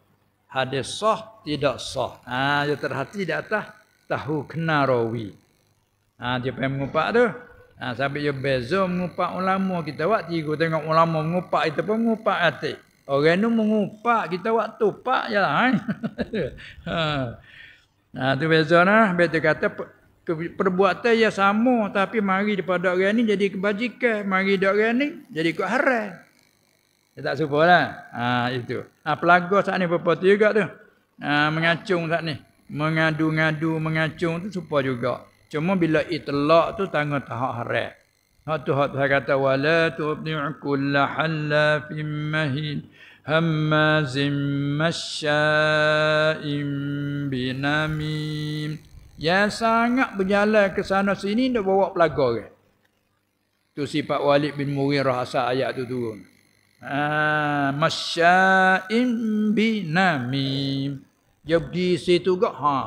Hadis sah, tidak sah. Ah, ha, dia terhati di atas tahu kena rawi. Ah, ha, dia pengen mengupak tu. Ha, sampai dia beza mengupak ulama kita waktu tiga tengok ulama mengupak itu pun mengupak hati. Orang ni mengupak kita waktu pak je lah. Eh. ha. Nah, tu beza nah. Betul kata perbuatan ya sama tapi mari daripada orang ni jadi kebajikan, mari daripada orang ni jadi kau haram. Dia tak suka lah. Ha, itu. Ha, pelaga saat ni berapa tu juga tu. Ha, mengacung saat ni. Mengadu-ngadu, mengacung tu supa juga. Cuma bila itlak tu tanggung tahap haram. Hak tu hak tu kata wala tu'ti'u kulla halafin mahin hammazim masya'im binamim. Yang sangat berjalan ke sana sini nak bawa pelaga ke. Tu sifat Walid bin Mughirah asal ayat tu turun. Ah, masya'im binamim. Dia pergi situ gak ha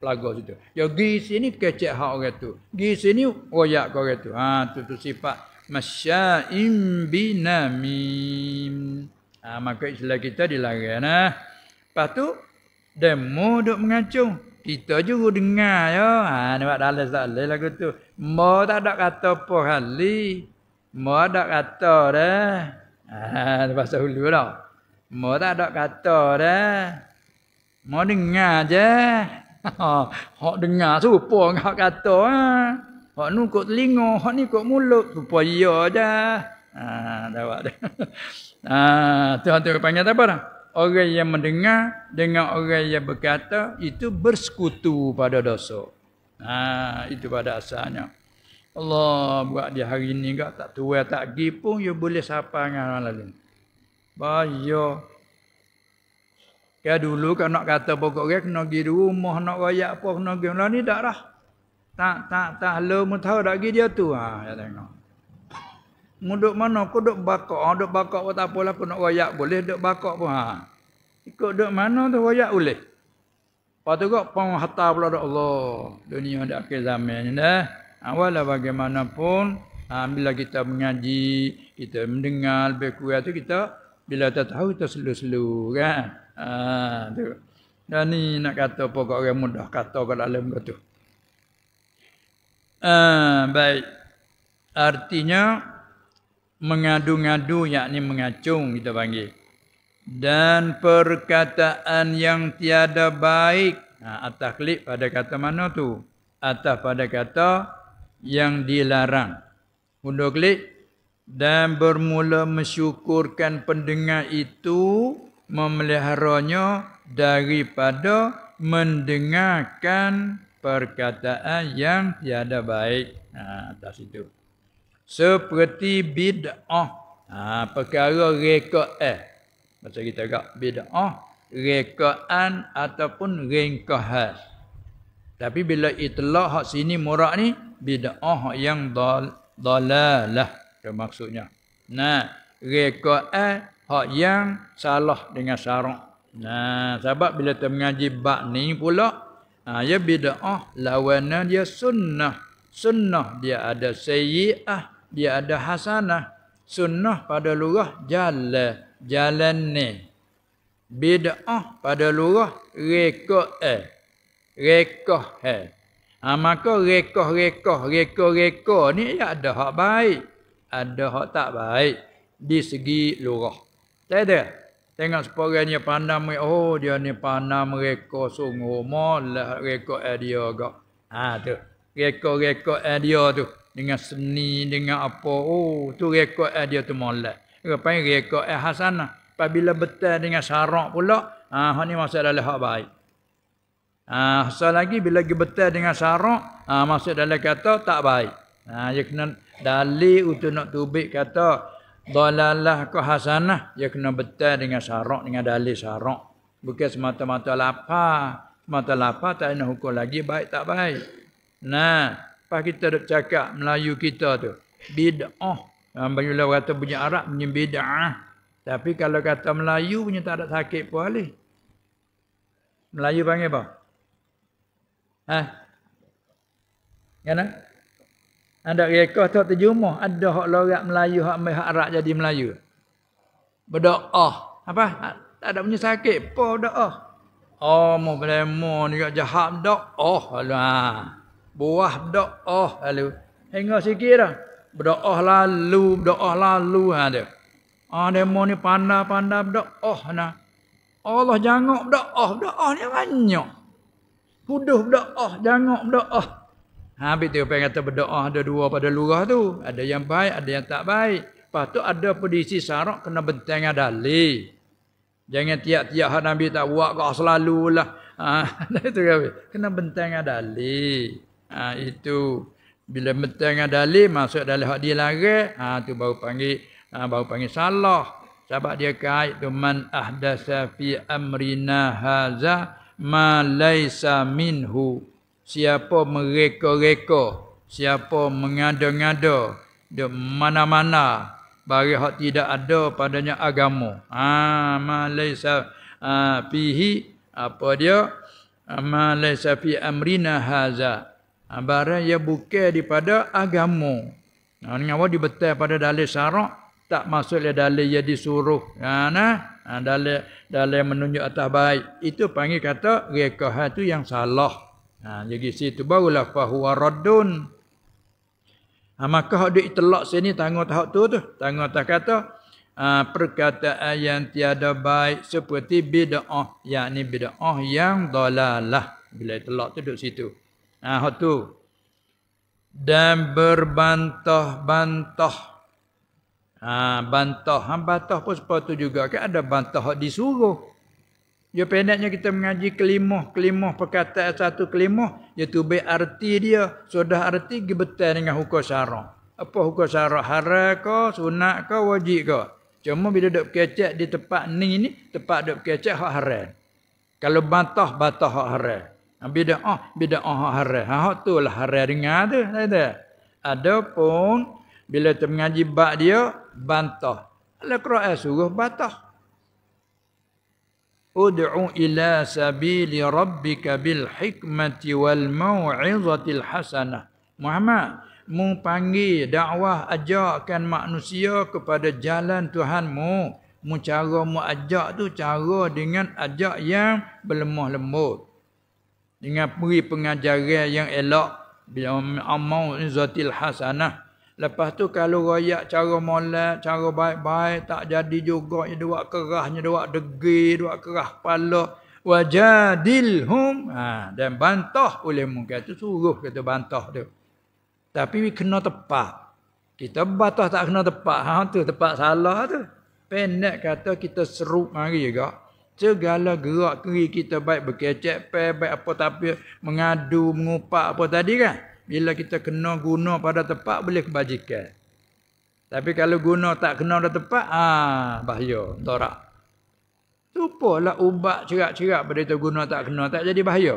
pelaga situ. Ya gi sini kecek hak orang tu. Gi sini royak ke orang tu. Ha tu tu sifat masya'im binamim. Ha maka istilah kita dilarang nah. Lepas tu demo duk mengacung. Kita juga dengar ya. Ha nampak dalam salah lagu tu. Mo tak ada kata apa kali. Mo ada kata dah. Ha bahasa hulu dah. Mo tak ada kata dah. Mau dengar je. Ha, hak dengar serupa dengan hak kata. Ha. Hak ni kot telinga, hak ni kot mulut. Serupa iya je. Ha, dapat dah. Ha, tu panggil apa dah? Orang yang mendengar dengan orang yang berkata itu bersekutu pada dosa. Ha, itu pada asalnya. Allah buat dia hari ni gak tak tua tak pergi pun you boleh sapa dengan orang lain. Bahaya. Ya dulu kan nak kata pokok dia kena pergi rumah nak royak apa kena pergi. Lah ni tak dah. Tak tak tak lo mu tahu dak pergi dia tu ha ya tengok. Muduk mana aku duk bakok, ha, duk bakok pun tak apalah aku nak royak boleh duk bakok pun ha. Ikut duk mana tu royak boleh. Lepas tu kok pun hatta pula dak Allah. Dunia dak akhir zaman ni dah. Awalah bagaimanapun ha, bila kita mengaji, kita mendengar lebih kurang tu kita bila tak tahu kita selu-selu kan. Ha, tu. Dan ni nak kata pokok orang mudah kata ke dalam tu. Ha, baik. Artinya mengadu-ngadu yakni mengacung kita panggil. Dan perkataan yang tiada baik. Ha, atas klik pada kata mana tu? Atas pada kata yang dilarang. Undur klik. Dan bermula mensyukurkan pendengar itu memeliharanya daripada mendengarkan perkataan yang tiada baik. Ha, atas itu. Seperti bid'ah. Ha, perkara reka eh. Macam kita agak bid'ah. Rekaan ataupun ringkahan. Tapi bila itulah hak sini murak ni. Bid'ah yang dal dalalah. Maksudnya. Nah. Rekaan hak yang salah dengan syarak. Nah, sebab bila kita mengaji bab ni pula, ha, ya bid'ah lawannya dia sunnah. Sunnah dia ada sayyi'ah, dia ada hasanah. Sunnah pada lurah jalan, jalan ni. Bid'ah pada lurah reka eh. Reka eh. Ha, maka reka-reka, reka-reka ni ya ada hak baik. Ada hak tak baik di segi lurah. Tak ada. Tengok ni pandang oh dia ni pandang mereka sungguh malah reka dia agak. Ha tu. Reka-reka dia tu dengan seni dengan apa. Oh tu reka dia tu malah. Apa yang reka eh hasanah. Apabila betul dengan syarak pula, ha ni masuk dalam hak baik. Ha asal lagi bila lagi betul dengan syarak, ha masuk dalam kata tak baik. Ha dia kena dalil untuk nak tubik kata dalalah ke hasanah dia kena betul dengan syarak dengan dalil syarak bukan semata-mata lapar semata lapar tak ada hukum lagi baik tak baik nah pas kita duk cakap Melayu kita tu bid'ah bagi lah kata punya Arab punya bid'ah tapi kalau kata Melayu punya tak ada sakit pun boleh Melayu panggil apa ha Kenapa? Ada reka tu terjemah. Ada hak lorat Melayu, hak mai hak Arab jadi Melayu. Berdoa. Apa? Tak ada punya sakit. Apa doa? Oh, mau belemo ni kat jahat doa. Oh, alah. Buah doa. Lalu Hingga sikit dah. Berdoa lalu, berdoa lalu ada. Ah demo ni pandai-pandai berdoa nah. Allah jangok berdoa, berdoa ni banyak. Puduh berdoa, jangok berdoa. Ha, habis tu apa kata berdoa ada dua pada lurah tu. Ada yang baik, ada yang tak baik. Lepas tu ada pedisi syarak kena benteng dalil. Jangan tiap-tiap hak Nabi tak buat kau selalulah. Ha, itu kan. Kena benteng dalil. Ha, itu bila benteng dalil masuk dalam hak dia lari, ha tu baru panggil ha, baru panggil salah. Sebab dia kait tu man ahdasa fi amrina haza ma laisa minhu. Siapa mereka-reka, siapa mengada-ngada di mana-mana bagi hak tidak ada padanya agama. Ha, ma laisa ha, fihi apa dia? Ma laisa fi amrina haza. Ha, barang yang bukan daripada agama. Ha, dengan apa dibetul pada dalil syarak tak masuk le dalil yang disuruh. Ha nah. Ha, dalil dalil menunjuk atas baik. Itu panggil kata rekah tu yang salah. Ha jadi situ barulah fa huwa raddun. Ha maka hak dik telak sini tangguh tahap tu tu. Tangguh tak kata ha, perkataan yang tiada baik seperti bid'ah. Yakni bid'ah yang dalalah. Bila telak tu duduk situ ha hak tu dan berbantah-bantah Ha, bantah. Ha, bantah pun sepatu juga. Kan ada bantah yang disuruh. Ya pendeknya kita mengaji kelimah. Kelimah perkataan satu kelimah. Iaitu baik arti dia. Sudah arti gebetan dengan hukum syarah. Apa hukum syarah? Haram ke? Sunat ke? Wajib ke? Cuma bila duduk kecek di tempat ni ni. Tempat duduk kecek hak haram. Kalau bantah, bantah hak haram. Bida'ah, bida'ah hak haram. Ha, tu lah haram dengar tu. Ada pun bila kita mengaji bak dia, bantah. Al-Quran suruh bantah. Ud'u ila sabili rabbika bil hikmati wal mau'izatil hasanah. Muhammad, mu panggil dakwah ajakkan manusia kepada jalan Tuhanmu. Mu cara mu ajak tu cara dengan ajak yang berlemah lembut. Dengan beri pengajaran yang elok. Bila amal izatil hasanah. Lepas tu kalau royak cara molek, cara baik-baik tak jadi juga dia buat kerahnya, buat degi, buat kerah kepala. Wajadilhum. Ha, dan bantah oleh mungkin tu suruh kita bantah tu. Tapi kena tepat. Kita bantah tak kena tepat. Ha tu tepat salah tu. Pendek kata kita seru mari juga. Segala gerak kiri kita baik berkecek, baik apa tapi mengadu, mengupak apa tadi kan bila kita kena guna pada tempat boleh kebajikan. Tapi kalau guna tak kena pada tempat, ah bahaya, torak. Supalah ubat cerak-cerak pada itu guna tak kena, tak jadi bahaya.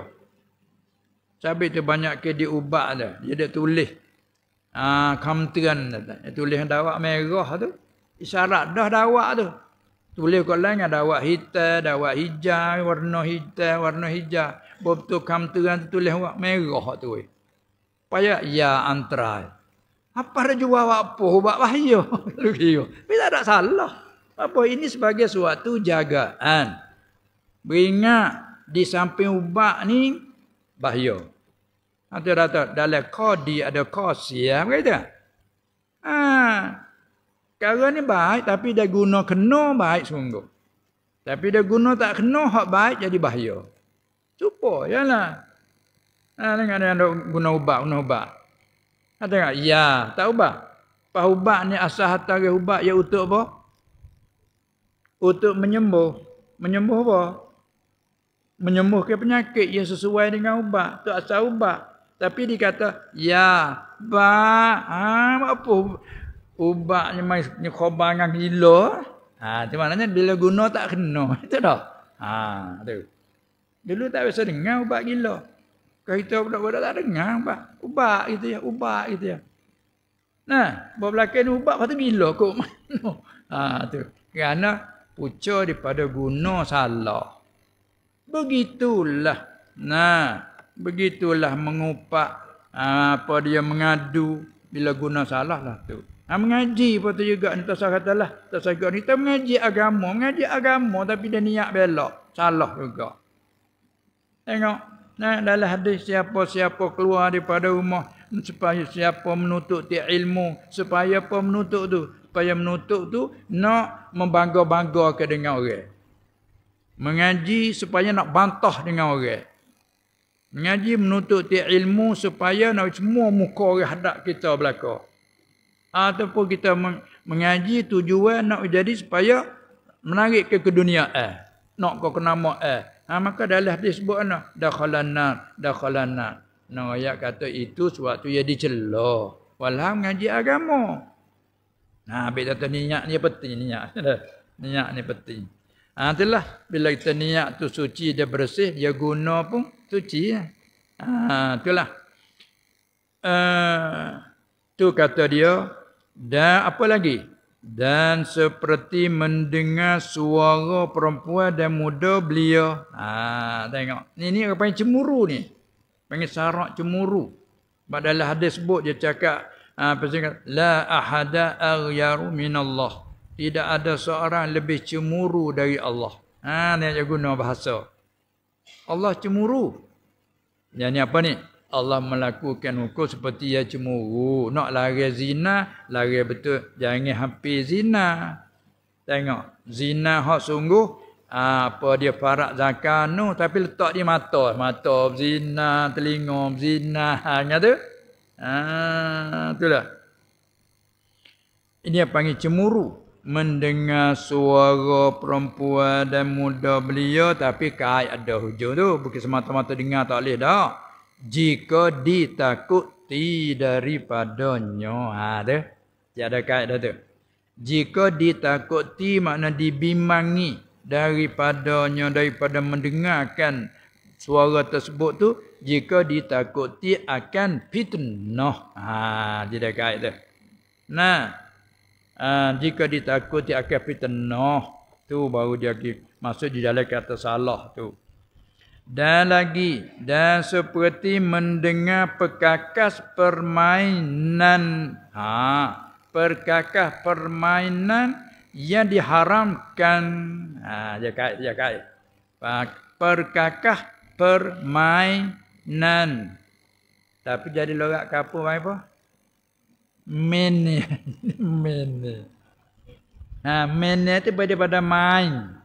Sabit tu banyak ke di ubat dah. Dia ada tulis. Ah, kamtiran dia tulis dawak merah tu. Isyarat dah dawak tu. Tulis kat lain ada dawak hitam, dawak hijau, warna hitam, warna hijau. Bob tu kamtiran tu tulis dawak merah tu. Eh. Paya ya antrai. Apa ada jual apa ubat bahaya. Bila tak salah. Apa ini sebagai suatu jagaan. Beringat di samping ubat ni bahaya. Ada kata dalam kodi ada kosia kata. Ha. Kalau ni baik tapi dia guna kena baik sungguh. Tapi dia guna tak kena hak baik jadi bahaya. Cuba yalah. Ha dengan ada guna ubat, guna ubat. Ha tengok, ya, tak ubat. Pas ubat ni asal hatari ubat ya untuk apa? Untuk menyembuh. Menyembuh apa? Menyembuh ke penyakit yang sesuai dengan ubat. Tu asal ubat. Tapi dikata, ya, ba, ha, apa? Ubat ni mai ni khobar dengan gila. Ha, tu maknanya bila guna tak kena. Itu dah. Ha, tu. Dulu tak biasa dengar ubat gila. Kita budak-budak tak dengar ubah. Ubah gitu ya, ubah gitu ya. Nah, buat belakang ubah patut gila kok mana. Ha tu. Kerana pucuk daripada guna salah. Begitulah. Nah, begitulah mengupak ha, apa dia mengadu bila guna salah lah tu. Ha, mengaji pun tu juga ni tak katalah. Tak sahaja ni kita mengaji agama, mengaji agama tapi dia niat belok. Salah juga. Tengok Nah, dalam hadis siapa-siapa keluar daripada rumah supaya siapa menutup ti ilmu supaya apa menutup tu supaya menutup tu nak membangga-bangga ke dengan orang mengaji supaya nak bantah dengan orang mengaji menutup ti ilmu supaya nak semua muka orang hadap kita belaka ataupun kita mengaji tujuan nak jadi supaya menarik ke ke dunia eh nak kau kena mak eh Ha, maka dalam hadis sebut ana dakhalan nar dakhalan nar. Nah ayat kata itu suatu yang dicela. Walau ngaji agama. Nah habis kata niat ni penting niat. niat ni penting. Ha itulah bila kita niat tu suci dia bersih dia guna pun suci ya. Ha itulah. Uh, tu kata dia dan apa lagi? dan seperti mendengar suara perempuan dan muda belia. Ha, tengok. Ni ni orang panggil cemuru ni. Panggil sarak cemuru. Sebab dalam hadis sebut dia cakap ha, pasal la ahada aghyaru minallah. Tidak ada seorang lebih cemuru dari Allah. Ha, ni dia guna bahasa. Allah cemuru. Yang ni apa ni? Allah melakukan hukum seperti yang cemuru. Nak lari zina, lari betul. Jangan hampir zina. Tengok. Zina hak sungguh. Apa dia farak zakat no, Tapi letak di mata. Mata zina, telinga zina. Hanya tu. Ha, itulah. Ini yang panggil cemuru. Mendengar suara perempuan dan muda belia. Tapi kait ada hujung tu. Bukan semata-mata dengar tak boleh dah jika ditakuti daripadanya. Ha tu. Tiada kaedah tu. Jika ditakuti makna dibimbangi daripadanya daripada mendengarkan suara tersebut tu. Jika ditakuti akan fitnah. Ha tiada kaedah nah ha, jika ditakuti akan fitnah. Tu baru dia masuk di dalam kata salah tu dan lagi dan seperti mendengar perkakas permainan. Ha perkakas permainan yang diharamkan. Ha dia kait dia kait. Perkakas permainan. Tapi jadi lorak kapur mai apa? Men men ha men itu pada main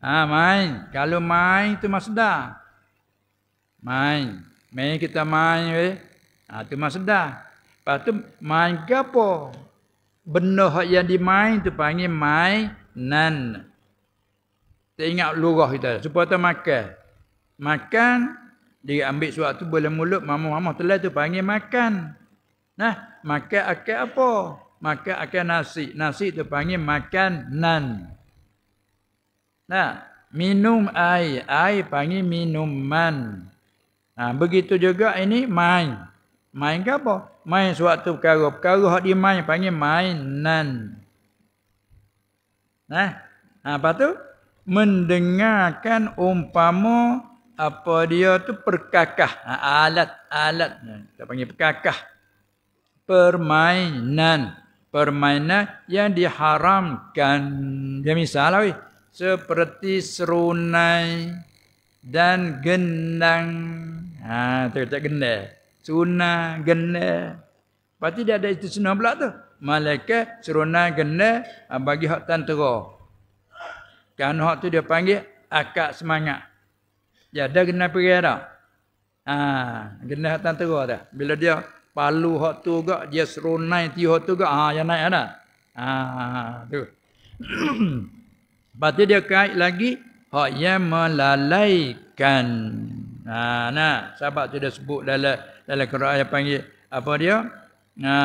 Ha, main. Kalau main tu masdar. Main. Main kita main. Eh. Ha, tu masdar. Lepas tu main ke apa? Benda yang dimain tu panggil mainan. Kita ingat lurah kita. Supaya kita makan. Makan. Dia ambil suatu boleh mulut. Mama-mama telah tu panggil makan. Nah, makan akan apa? Makan akan nasi. Nasi tu panggil makan Nah, minum air, air panggil minuman. Nah, begitu juga ini main. Main ke apa? Main suatu perkara. Perkara hak di main panggil mainan. Nah, apa tu? Mendengarkan umpama apa dia tu perkakah. Nah, alat, alat. Kita panggil perkakah. Permainan. Permainan yang diharamkan. Dia misalnya, weh seperti serunai dan gendang. Ha, tu tak gendang. Suna, gendang. Lepas dia ada itu senang pula tu. Malaikat, serunai, gendang, ha, bagi hak tantera. Kan hak tu dia panggil akak semangat. Ya, ada kena pergi dah. Ha, kena hak tantera dah. Bila dia palu hak tu juga, dia serunai ti hak tu juga, ha, yang naik dah. Ha, tu. Lepas tu dia kait lagi hak yang melalaikan. Ha nah, sebab tu dia sebut dalam dalam Quran dia panggil apa dia? Ha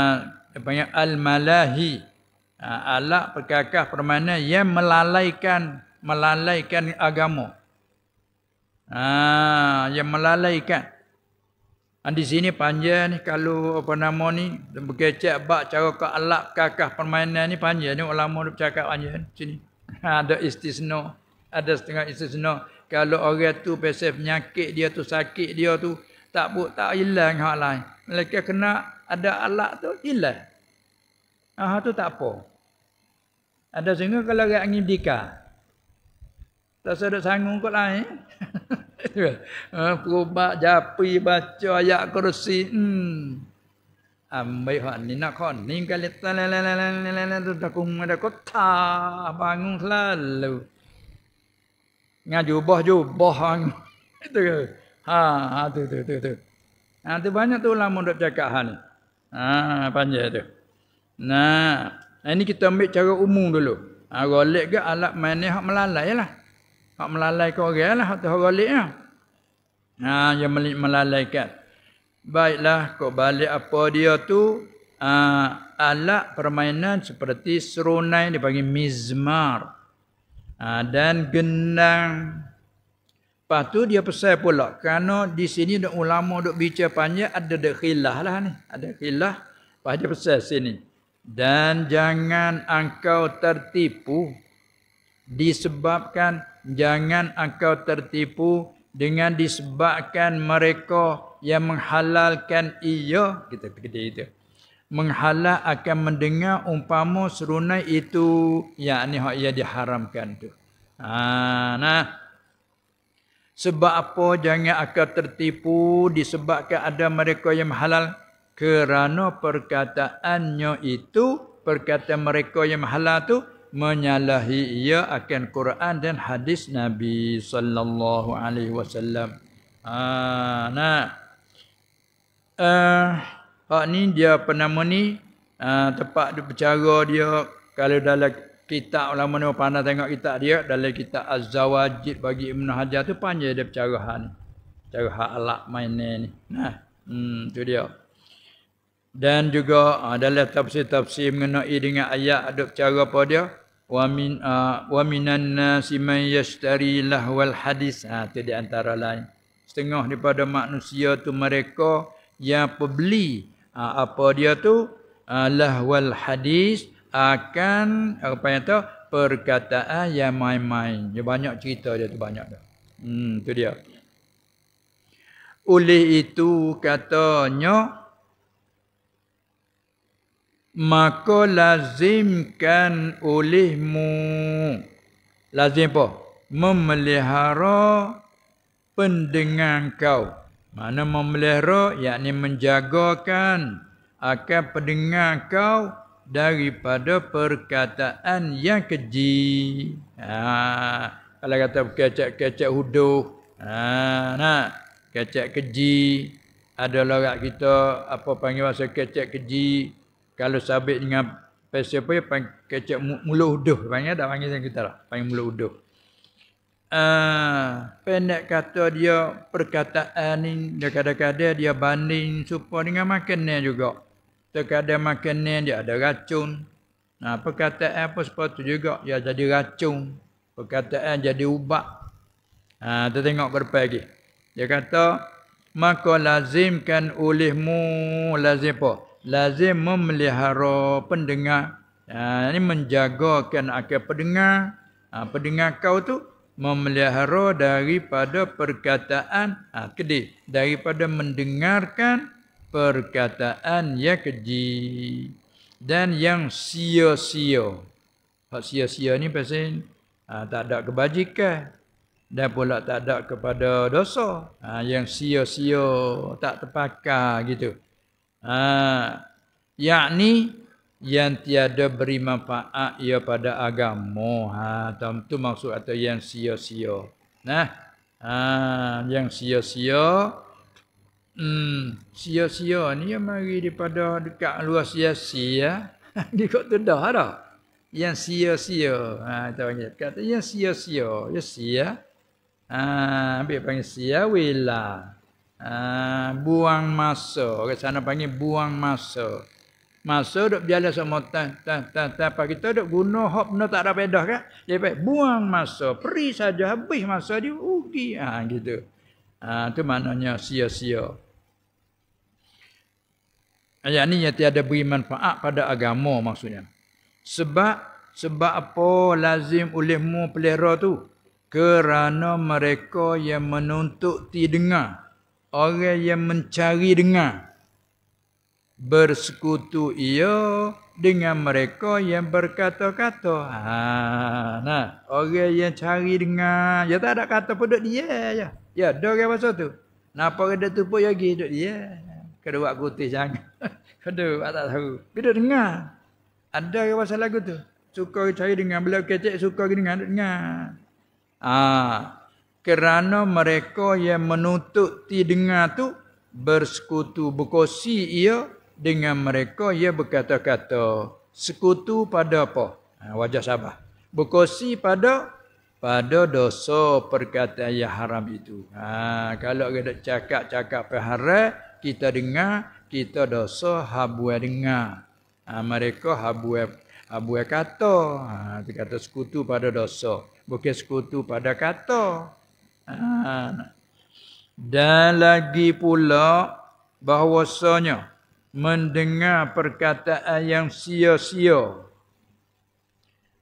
dia panggil al-malahi. Ha, alak perkakah permainan yang melalaikan melalaikan agama. Ha yang melalaikan. Ha, di sini panjang ni kalau apa nama ni berkecek bab cara ke alak kakah permainan ni panjang ni ulama bercakap panjang sini. Ada istisna ada setengah istisna kalau orang tu pasal penyakit dia tu sakit dia tu tak bu tak hilang hak lain. Mereka kena ada alat tu hilang. Ah tu tak apa. Ada sehingga kalau orang angin dika tak sedar sanggung kot lain ha, perubah japi baca ayat kursi. Hmm. Ambil hak ni nak kon ni kali tu takung ada kota bangun selalu. Ngajubah jubah itu ha ha tu tu tu tu. Ha tu banyak tu ulama dok cakap hal ni. Ha panjang tu. Nah, ini kita ambil cara umum dulu. Ha golek ke alat main ni hak melalai lah. Hak melalai ke orang lah hak tu golek lah. Ha yang melalaikan. Baiklah kau balik apa dia tu uh, alat permainan seperti serunai dipanggil mizmar. Uh, dan gendang Lepas tu dia pesan pula. Kerana di sini ada ulama duk bicara panjang. Ada ada khilah lah ni. Ada khilah. Lepas dia pesan sini. Dan jangan engkau tertipu. Disebabkan. Jangan engkau tertipu. Dengan disebabkan mereka yang menghalalkan ia. Kita kata itu. Menghalal akan mendengar umpama serunai itu. Yang ni ia diharamkan tu. Ha, nah. Sebab apa jangan akan tertipu disebabkan ada mereka yang halal kerana perkataannya itu perkataan mereka yang halal tu menyalahi ia akan Quran dan hadis Nabi sallallahu alaihi wasallam. Ah nah. Eh uh, ni dia penama ni uh, tempat berbicara dia kalau dalam kitab ulama ni pandai tengok kitab dia dalam kitab Az-Zawajid bagi Ibn Hajar tu panjang dia bercara hak ni. Cara hak alak main ni. Nah, hmm tu dia. Dan juga uh, dalam tafsir-tafsir mengenai dengan ayat ada cara apa dia? Wa min uh, wa minan nasi man yashtari lahwal hadis. Ha tu di antara lain. Setengah daripada manusia tu mereka yang pembeli uh, apa dia tu uh, lahwal hadis akan apa yang tahu perkataan yang main-main. Dia banyak cerita dia tu banyak dah. Hmm tu dia. Oleh itu katanya maka lazimkan olehmu lazim apa? Memelihara pendengar kau. Mana memelihara yakni menjagakan akan pendengar kau daripada perkataan yang keji. Ha, kalau kata kecek-kecek huduh. Ha, nah, kecek keji. Ada lorak kita apa panggil masa kecek keji. Kalau sabit dengan pesa apa ya panggil kecek mulut huduh. Panggil tak panggil kita lah. Panggil mulut huduh. Uh, pendek kata dia perkataan ni dia kadang-kadang dia banding supaya dengan makannya juga. Terkadang makanan dia ada racun. Nah, perkataan apa sepatu juga dia jadi racun. Perkataan jadi ubat. Ha, kita tengok ke depan lagi. Dia kata, maka lazimkan olehmu lazim apa? Lazim memelihara pendengar. Ha, ini menjagakan akan pendengar. Ha, pendengar kau tu memelihara daripada perkataan ha, kedih. Daripada mendengarkan perkataan yang keji dan yang sia-sia. Hak sia-sia ni pasal ha, tak ada kebajikan dan pula tak ada kepada dosa. Ha, yang sia-sia tak terpakai gitu. Ha, yakni yang tiada beri manfaat ia pada agama. Ha, itu maksud atau yang sia-sia. Nah, ha, yang sia-sia Hmm, sia-sia ni yang mari daripada dekat luar sia-sia. Dia kok tu dah. Yang sia-sia. Ha, panggil. Kata yang sia-sia. Ya sia. Ha, ambil panggil sia wila. Ha, buang masa. Ke sana panggil buang masa. Masa duk berjalan sama tan tan tan tan apa kita duk guna hok benda tak ada pedah kan? Dia buang masa, peri saja habis masa dia rugi. Ha gitu. Ha tu maknanya sia-sia. Ayat ni yang tiada beri manfaat pada agama maksudnya. Sebab sebab apa lazim olehmu pelihara tu? Kerana mereka yang menuntut ti dengar. Orang yang mencari dengar. Bersekutu ia dengan mereka yang berkata-kata. Ha, nah, orang yang cari dengar, ya tak ada kata pun duduk dia ya. Ya, ada orang pasal tu. Napa orang tu pun lagi duduk dia. Kedua kutih jangan. Kedua tak tahu. Kita dengar. Ada orang pasal lagu tu. Suka cari dengar bila kecek suka dengar dengar. Ah, kerana mereka yang menuntut ti dengar tu bersekutu berkongsi ia dengan mereka ia berkata-kata sekutu pada apa? Ha, wajah sabar. Berkongsi pada pada dosa perkataan yang haram itu. Ha, kalau kita cakap-cakap haram, kita dengar, kita dosa habuai dengar. Ha, mereka habuai habuai kata. Ha, kata sekutu pada dosa. Bukan sekutu pada kata. Ha, dan lagi pula bahawasanya mendengar perkataan yang sia-sia.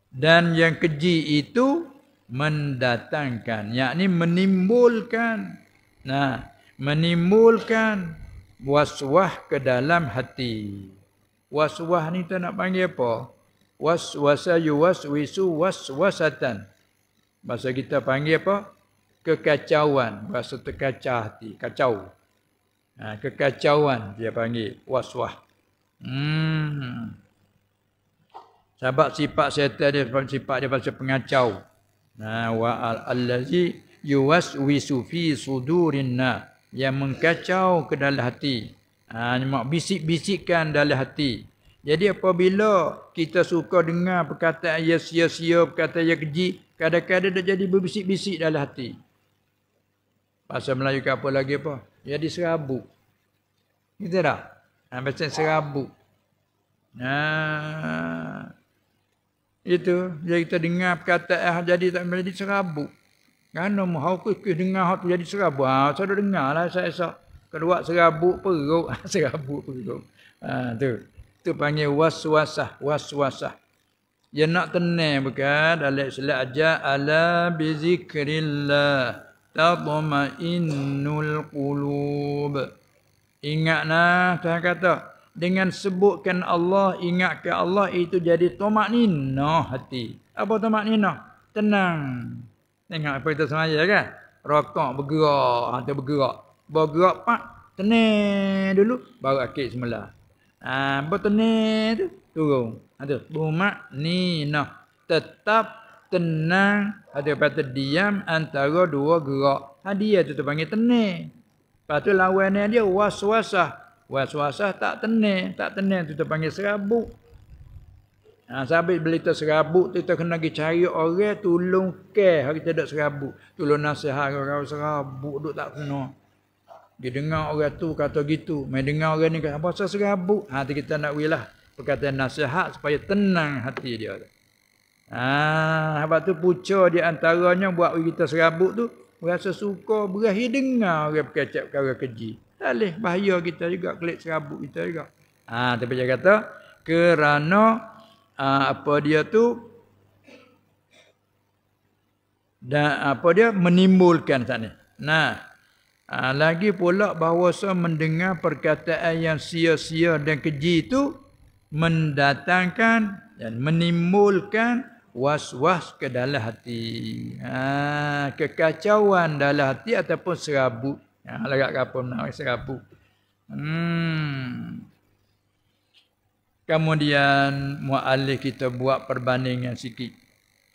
Dan yang keji itu mendatangkan yakni menimbulkan. Nah menimbulkan waswah ke dalam hati. Waswah ni tu nak panggil apa? Waswasa yuwaswisu waswasatan. Bahasa kita panggil apa? Kekacauan bahasa terkacau hati kacau Ha, kekacauan dia panggil waswah. Hmm. Sebab sifat syaitan dia sifat dia pasal pengacau. Nah, wa allazi yuwaswisu fi sudurin na yang mengkacau ke dalam hati. Ha, bisik-bisikkan dalam hati. Jadi apabila kita suka dengar perkataan yang sia-sia, perkataan yang keji, kadang-kadang dia jadi berbisik-bisik dalam hati. Bahasa Melayu ke apa lagi apa? Jadi serabut. Gitu tak? Ha, macam serabut. Nah, itu jadi kita dengar perkataan jadi tak menjadi serabut. Kerana mau aku dengar hak tu jadi serabut. Ha, saya dah dengar lah saya esok. Kedua serabut perut. serabut perut. Ha, tu. Tu panggil waswasah. Waswasah. Dia nak tenang bukan? Dalam aja ala bizikrillah tatma'innul qulub. Ingatlah Tuhan kata dengan sebutkan Allah ingat ke Allah itu jadi tomak nina hati. Apa tomak nina? Tenang. Tengok apa itu semaya kan? Rokok bergerak, atau bergerak. Bergerak pak, tenang dulu baru akhir semula. Ah, ha, bertenang tu turun. Ada ha, tomak nina. Tetap tenang ada kata diam antara dua gerak. Ha dia tu terpanggil tenang. Lepas tu lawannya dia waswasah. Waswasah tak tenang, tak tenang tu terpanggil serabut. Ha sabit beli tu serabut tu kita kena pergi cari orang tolong ke hari tak ada serabut. Tolong nasihat orang serabut duk tak kena. Dia dengar orang tu kata gitu, mai dengar orang ni kata apa serabut. Ha kita nak wilah perkataan nasihat supaya tenang hati dia. Ah, ha, sebab tu puca di antaranya buat kita serabut tu rasa suka berahi dengar orang berkecap perkara keji. Salih bahaya kita juga klik serabut kita juga. Ah, ha, tapi dia kata kerana ha, apa dia tu dan apa dia menimbulkan sana. Nah, ha, lagi pula bahawa mendengar perkataan yang sia-sia dan keji itu mendatangkan dan menimbulkan was-was ke dalam hati. Ha, kekacauan dalam hati ataupun serabut. Ha, lagak kapal nak serabut. Hmm. Kemudian mu'alif kita buat perbandingan sikit.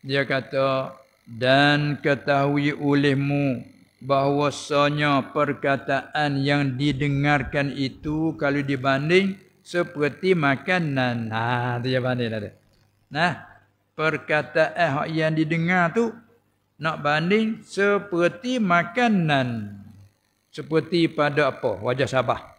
Dia kata, dan ketahui olehmu bahawasanya perkataan yang didengarkan itu kalau dibanding seperti makanan. Ha, dia banding ada. Nah, perkataan yang didengar tu nak banding seperti makanan. Seperti pada apa? Wajah sabah.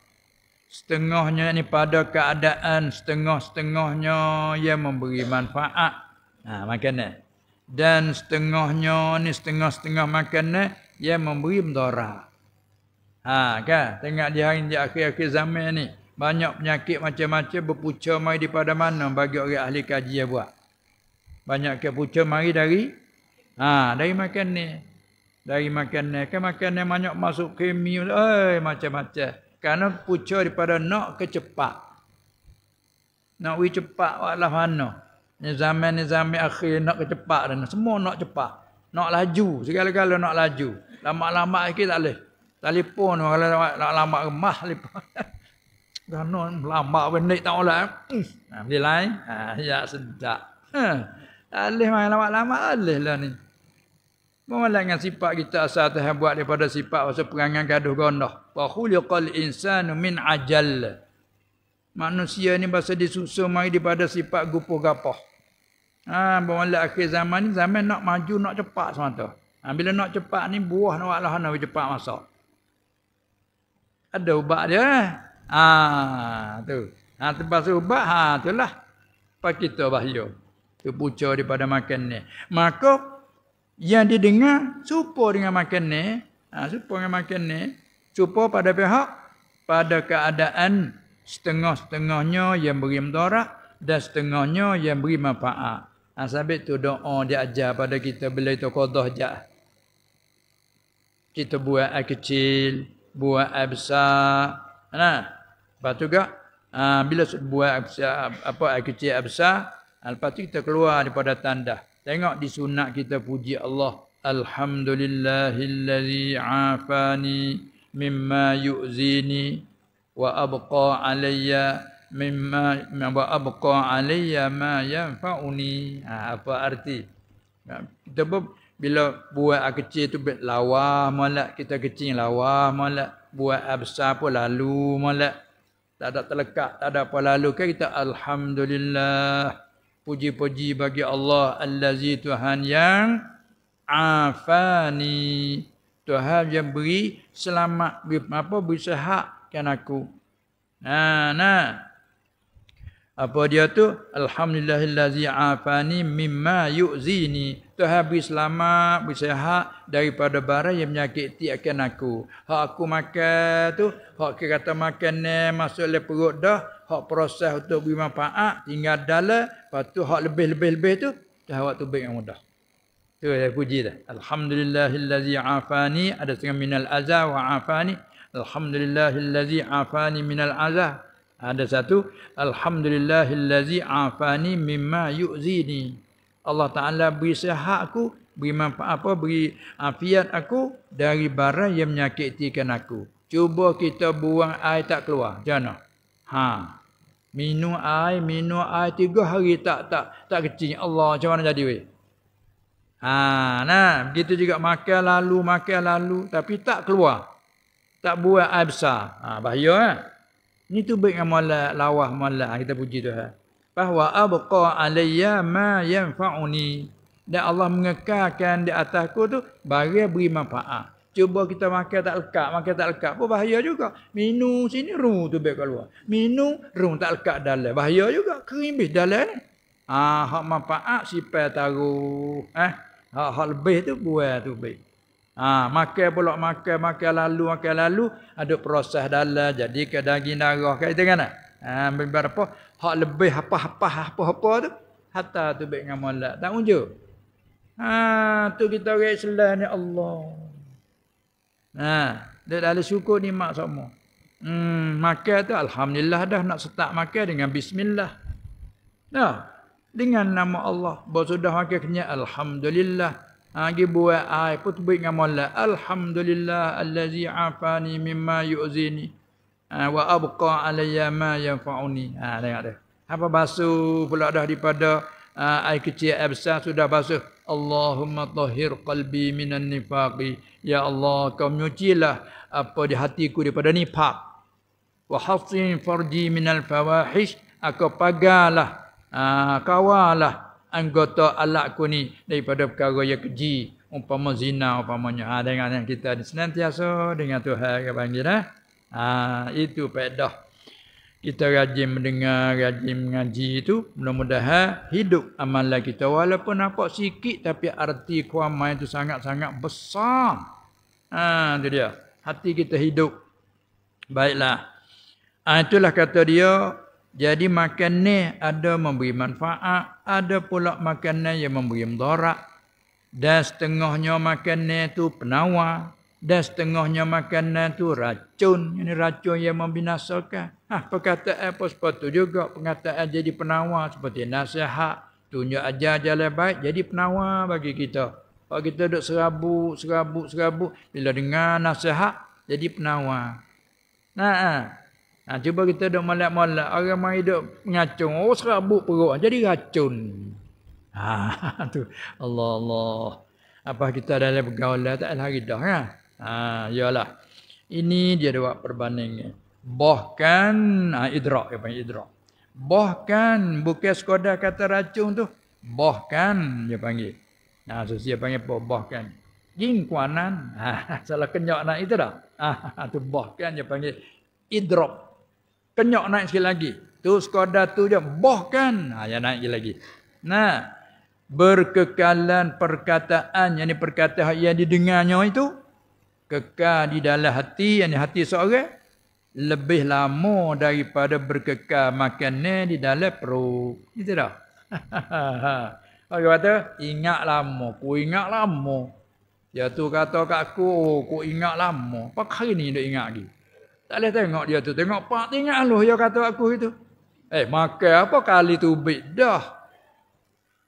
Setengahnya ni pada keadaan setengah-setengahnya yang memberi manfaat. Ha makanan. Dan setengahnya ni setengah-setengah makanan yang memberi mudarat ha kan? Tengok di hari di akhir-akhir zaman ni banyak penyakit macam-macam berpucuk mai di pada mana bagi orang ahli kaji yang buat banyak ke pucuk mari dari ha dari makan ni. Dari makan ni kan makan ni banyak masuk kemi eh macam-macam. Karena pucuk daripada nak kecepat. Nak wi cepat walah mana. Ni zaman ni zaman akhir nak kecepat dan semua nak cepat. Nak laju, segala-gala nak laju. Lama-lama sikit tak boleh. Telefon kalau nak lama remah telefon. Kerana lama benik tak boleh. Ha, boleh lain. Ha, ya sedap. Ha. Boleh main lama-lama, boleh lah ni. Malah dengan sifat kita asal Tuhan buat daripada sifat masa perangan gaduh gondah. Wa khuliqal insanu min ajal. Manusia ni bahasa disusun mari daripada sifat gupuh gapah. Ha, bawa akhir zaman ni zaman nak maju nak cepat semata. Ha, bila nak cepat ni buah nak Allah nak cepat masak. Ada ubat dia. Ha, tu. Ha, tempat ubat ha itulah. Pak kita bahaya. Tu pucuk daripada makan ni. Maka yang didengar serupa dengan makan ni ha, serupa dengan makan ni serupa pada pihak pada keadaan setengah-setengahnya yang beri mudarat dan setengahnya yang beri manfaat. Ha, sebab tu doa dia ajar pada kita bila itu qadah jah. Kita buat air kecil buat air besar nah. Lepas tu gak ha, bila buat air besar, apa air kecil air besar lepas tu kita keluar daripada tanda Tengok di sunat kita puji Allah. Alhamdulillahillazi afani mimma yu'zini wa abqa alayya mimma wa abqa alayya ma yanfa'uni. Ha, apa arti? Ha, kita pun bila buat kecil tu lawa molek kita kecil lawa molek buat besar pun lalu molek tak ada terlekat tak ada apa lalu kan kita alhamdulillah Puji-puji bagi Allah Allazi Tuhan yang afani. Tuhan yang beri selamat, beri apa, beri sehatkan aku. Nah, nah. Apa dia tu? Alhamdulillahillazi afani mimma yu'zini. Tuhan beri selamat, beri sehat daripada barang yang menyakiti akan aku. Hak aku makan tu, hak kita kata makan ni masuk le perut dah, hak proses untuk beri manfaat tinggal dalam, lepas tu hak lebih-lebih-lebih tu, dah waktu baik yang mudah. Tu saya puji dah. Alhamdulillahillazi afani ada setengah minal azab wa afani. Alhamdulillahillazi afani minal azab. Ada satu alhamdulillahillazi afani mimma yu'zini. Allah Taala beri sihat aku, beri manfaat apa, beri afiat aku dari barang yang menyakitkan aku. Cuba kita buang air tak keluar. Jangan. Ha. Minum air, minum air tiga hari tak tak tak kecil. Allah macam mana jadi weh? Ha, nah, begitu juga makan lalu, makan lalu tapi tak keluar. Tak buat air besar. Ha, bahaya eh? Ini tu baik amalan lawah malah kita puji Tuhan. Bahawa abqa alayya ma yanfa'uni. Dan Allah mengekalkan di atasku tu bagi beri manfaat. Cuba kita makan tak lekat, makan tak lekat pun bahaya juga. Minum sini ru tu baik keluar. Minum ru tak lekat dalam. Bahaya juga. Kerimbis dalam ni. Ah, hak manfaat sipai taruh. Eh, hak, hak lebih tu buat tu baik. Ha, makan pula makan, makan lalu, makan lalu. Ada proses dalam. Jadi ke daging darah. Kata itu kan? Ha, berapa? Hak lebih apa-apa, apa-apa tu. Hatta tu baik dengan malak. Tak unjuk. Ha, tu kita orang Islam ni Allah. Ha, dia dah syukur ni mak semua. Hmm, makan tu Alhamdulillah dah nak start makan dengan Bismillah. Nah, dengan nama Allah. Bahawa sudah makan kenyat Alhamdulillah. Agi buat ai pun tebik dengan mola. Alhamdulillah allazi afani mimma yu'zini. Ha, wa abqa alayya ma yanfa'uni. Ha tengok dia. Apa basuh pula dah daripada uh, air kecil air besar sudah basuh. Allahumma tahhir qalbi minan nifaqi. Ya Allah, kau menyucilah apa di hatiku daripada nifaq. Wa hafsin farji minal fawahish. Aku pagalah, uh, kawalah anggota alakku ni daripada perkara yang keji umpama zina umpamanya ha dengan kita ni senantiasa dengan Tuhan ke panggil dah ha itu faedah kita rajin mendengar rajin mengaji itu mudah-mudahan hidup amalan kita. Walaupun nampak sikit tapi arti kuamai itu sangat-sangat besar. Ha itu dia. Hati kita hidup. Baiklah. Ha, itulah kata dia. Jadi makan ni ada memberi manfaat, ada pula makanan yang memberi mudarat. Dan setengahnya makan ni tu penawar. Dan setengahnya makanan tu racun. Ini racun yang membinasakan. Ah, perkataan apa seperti juga. Perkataan jadi penawar seperti nasihat. Tunjuk ajar jalan baik jadi penawar bagi kita. Kalau kita duduk serabut, serabut, serabut. Bila dengar nasihat, jadi penawar. Nah, ah. nah cuba kita duduk malak-malak. Orang main duduk ngacung. Oh, serabut perut. Jadi racun. Ha, tu. Allah, Allah. Apa kita dalam pergaulan tak lari dah kan? Ha, yalah. Ini dia buat perbandingan. Bahkan ha, idrak dia panggil idrak. Bahkan bukan sekadar kata racun tu. Bahkan dia panggil. Ha, so dia panggil apa? Bahkan. Jingkuanan. Ha, salah kenyak nak itu dah. Ha, tu bahkan dia panggil idrak. Kenyak naik sekali lagi. Tu sekadar tu je. Bahkan. Ha, yang naik lagi. Nah, berkekalan perkataan yang perkataan yang didengarnya itu kekal di dalam hati yang hati seorang lebih lama daripada berkekal makanan di dalam perut. Itu dah. Orang kata, ingat lama. Ku ingat lama. Dia tu kata kat aku, oh, ku ingat lama. Apa hari ni dia ingat lagi? Tak boleh tengok dia tu. Tengok pak, ingat lu dia kata aku itu. Eh, makan apa kali tu bid dah.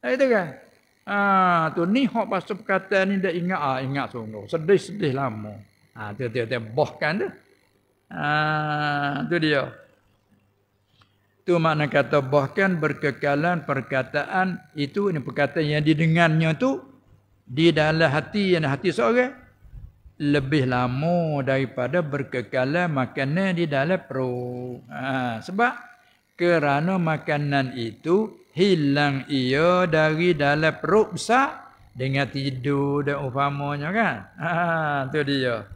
Eh, itu kan? Ah, tu ni hok pasal perkataan ni dah ingat ah ingat sungguh. Sedih-sedih lama. Ah, tu tu tu bohkan tu. Ah, tu dia. Tu makna kata bahkan berkekalan perkataan itu ini perkataan yang didengarnya tu di dalam hati yang hati seorang lebih lama daripada berkekalan makanan di dalam perut. Ha, sebab kerana makanan itu hilang ia dari dalam besar dengan tidur dan umpamanya kan. Ha tu dia.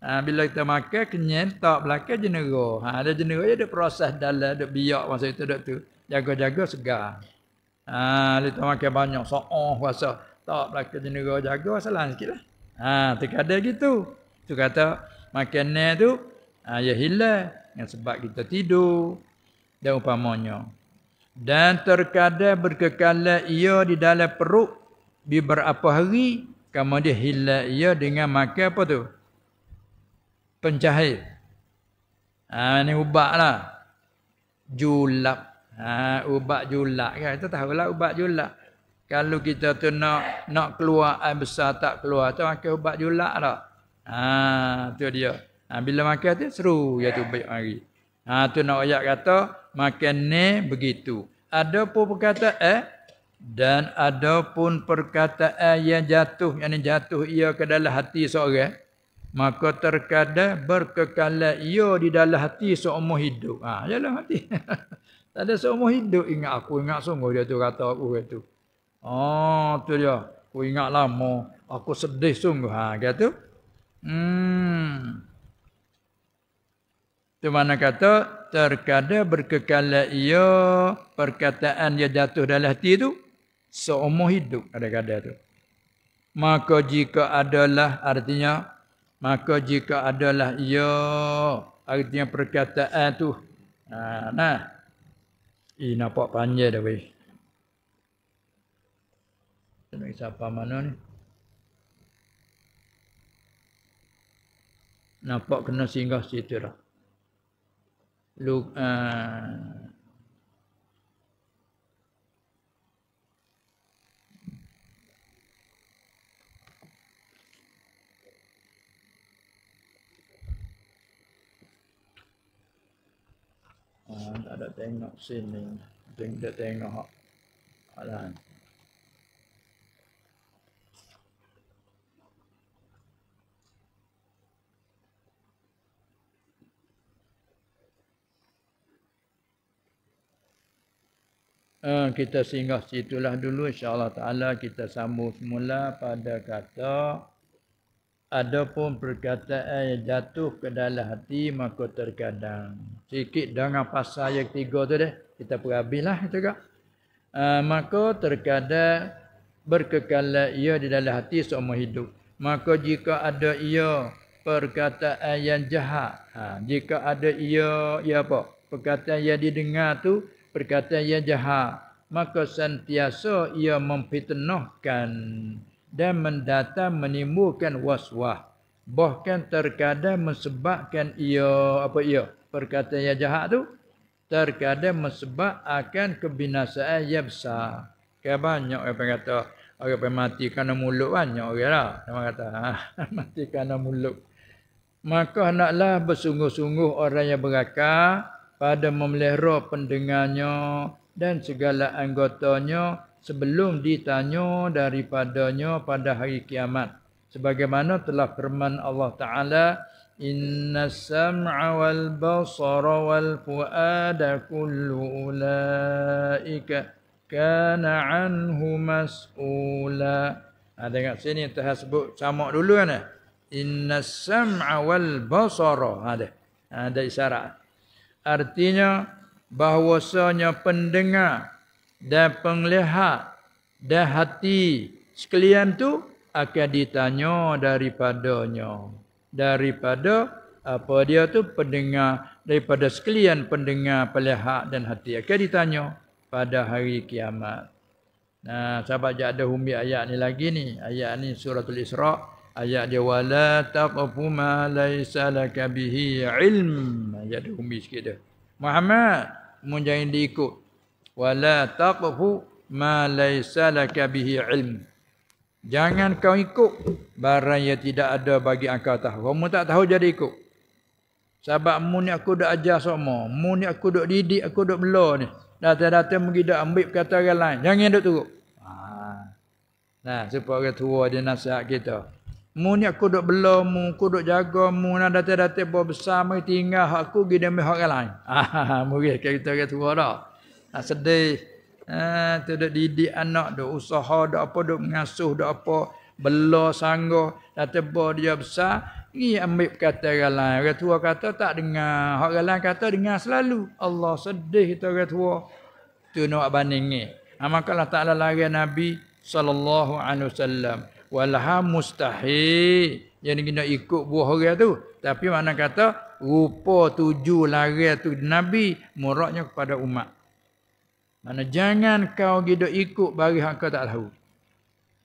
Ha, bila kita makan kenyang tak belakang jenera. Ha ada jenera dia ada proses dalam ada biak masa itu dak tu. Jaga-jaga segar. Ha kita makan banyak sooh rasa tak belakang jenera jaga salah sikitlah. Ha terkadang gitu. Tu kata makanan tu ha, ya hilang yang sebab kita tidur dan umpamanya dan terkadang berkekalan ia di dalam perut beberapa hari kemudian hilang ia dengan makan apa tu? Pencahit ha ni ubat lah. Julap ha ubat julap kan? Kita tahu lah ubat julap kalau kita tu nak nak keluar air besar tak keluar tu makan ubat julap tak ha tu dia. Ha, bila makan tu seru ya tu baik hari ha tu nak ayat kata makan ni begitu. Ada pun perkataan eh, dan ada pun perkataan yang jatuh. Yang jatuh ia ke dalam hati seorang. Maka terkadang berkekalan ia di dalam hati seumur hidup. Ha dalam hati. Tak ada seumur hidup. Ingat aku ingat sungguh dia tu kata aku itu oh tu dia. Aku ingat lama. Aku sedih sungguh. Ha kata hmm. Tu mana kata terkadang berkekalan ia perkataan dia jatuh dalam hati tu seumur hidup kadang-kadang tu. Maka jika adalah artinya maka jika adalah ia artinya perkataan tu ha, nah ini nampak panjang dah weh. Siapa mana ni? Nampak kena singgah situ dah. Lu, uh, Uh, tak ada tengok sini. Tengok tengok. Alah. Uh, kita singgah situlah dulu. Insyaallah taala kita sambung semula pada kata adapun perkataan yang jatuh ke dalam hati maka terkadang. Sikit dengan pasal yang ketiga tu deh. Kita perhabislah juga uh, maka terkadang berkekalan ia di dalam hati seumur hidup. Maka jika ada ia perkataan yang jahat ha, jika ada ia ya apa? Perkataan yang didengar tu perkataan yang jahat maka sentiasa ia memfitnahkan dan mendata menimbulkan waswah bahkan terkadang mesebabkan ia apa ia perkataan yang jahat tu terkadang mesebab akan kebinasaan yang besar. Kan banyak orang kata orang pergi mati kerana mulut banyak orang lah. Orang kata ha, mati kerana mulut. Maka hendaklah bersungguh-sungguh orang yang berakal pada memelihara pendengarnya dan segala anggotanya sebelum ditanya daripadanya pada hari kiamat. Sebagaimana telah firman Allah Ta'ala, Inna sam'a wal basara wal fu'ada kullu ulaika kana anhu mas'ula. Ha, tengok sini Tuhan sebut sama dulu kan. Inna sam'a wal basara. Ha, ada. Ha, ada isyarat. Artinya bahwasanya pendengar dan penglihat dan hati sekalian tu akan ditanya daripadanya daripada apa dia tu pendengar daripada sekalian pendengar pelihak dan hati akan ditanya pada hari kiamat. Nah, sahabat jak ada humi ayat ni lagi ni. Ayat ni suratul Isra. Ayat dia wala taqfu ma laysa laka bihi ilm. Ayat ada humi sikit dia. Muhammad mun jangan diikut. Wala taqfu ma laysa laka bihi ilm. Jangan kau ikut barang yang tidak ada bagi engkau tahu. Kamu tak tahu jadi ikut. Sebab mu ni aku dak ajar semua. Mu ni aku dak didik, aku dak bela ni. Datang-datang pergi dak ambil kata orang lain. Jangan duk turut. Ha. Nah, supaya orang tua dia nasihat kita. Mu ni aku duk bela mu, aku duk jaga mu, nak datang-datang bawa besar mari tinggal aku pergi dia ambil orang lain. Ha, mungkin kita orang tua dah. Nah, sedih. Ha, tu dak didik anak, dak usaha, dak apa, dak mengasuh, dak apa, bela sangga, dak teba dia besar, ni ambil kata orang lain. Orang tua kata tak dengar, orang lain kata dengar selalu. Allah sedih kita orang tua. Tu nak banding ni. Ha, maka Allah Ta'ala lari Nabi sallallahu alaihi wasallam. Walha mustahil. Yang kena ikut buah orang tu. Tapi mana kata rupa tuju lari tu Nabi muraknya kepada umat. Mana jangan kau gido ikut bagi hak kau tak tahu.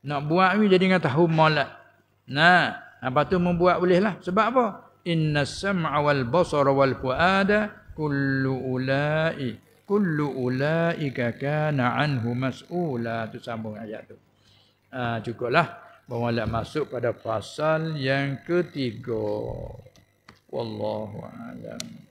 Nak buat ni jadi dengan tahu molat. Nah, apa tu membuat boleh lah. Sebab apa? Inna sam'a wal basara wal fuada kullu ulai kullu ulaika kana anhu mas'ula tu sambung ayat tu. Ah cukuplah bawa masuk pada pasal yang ketiga. Wallahu a'lam.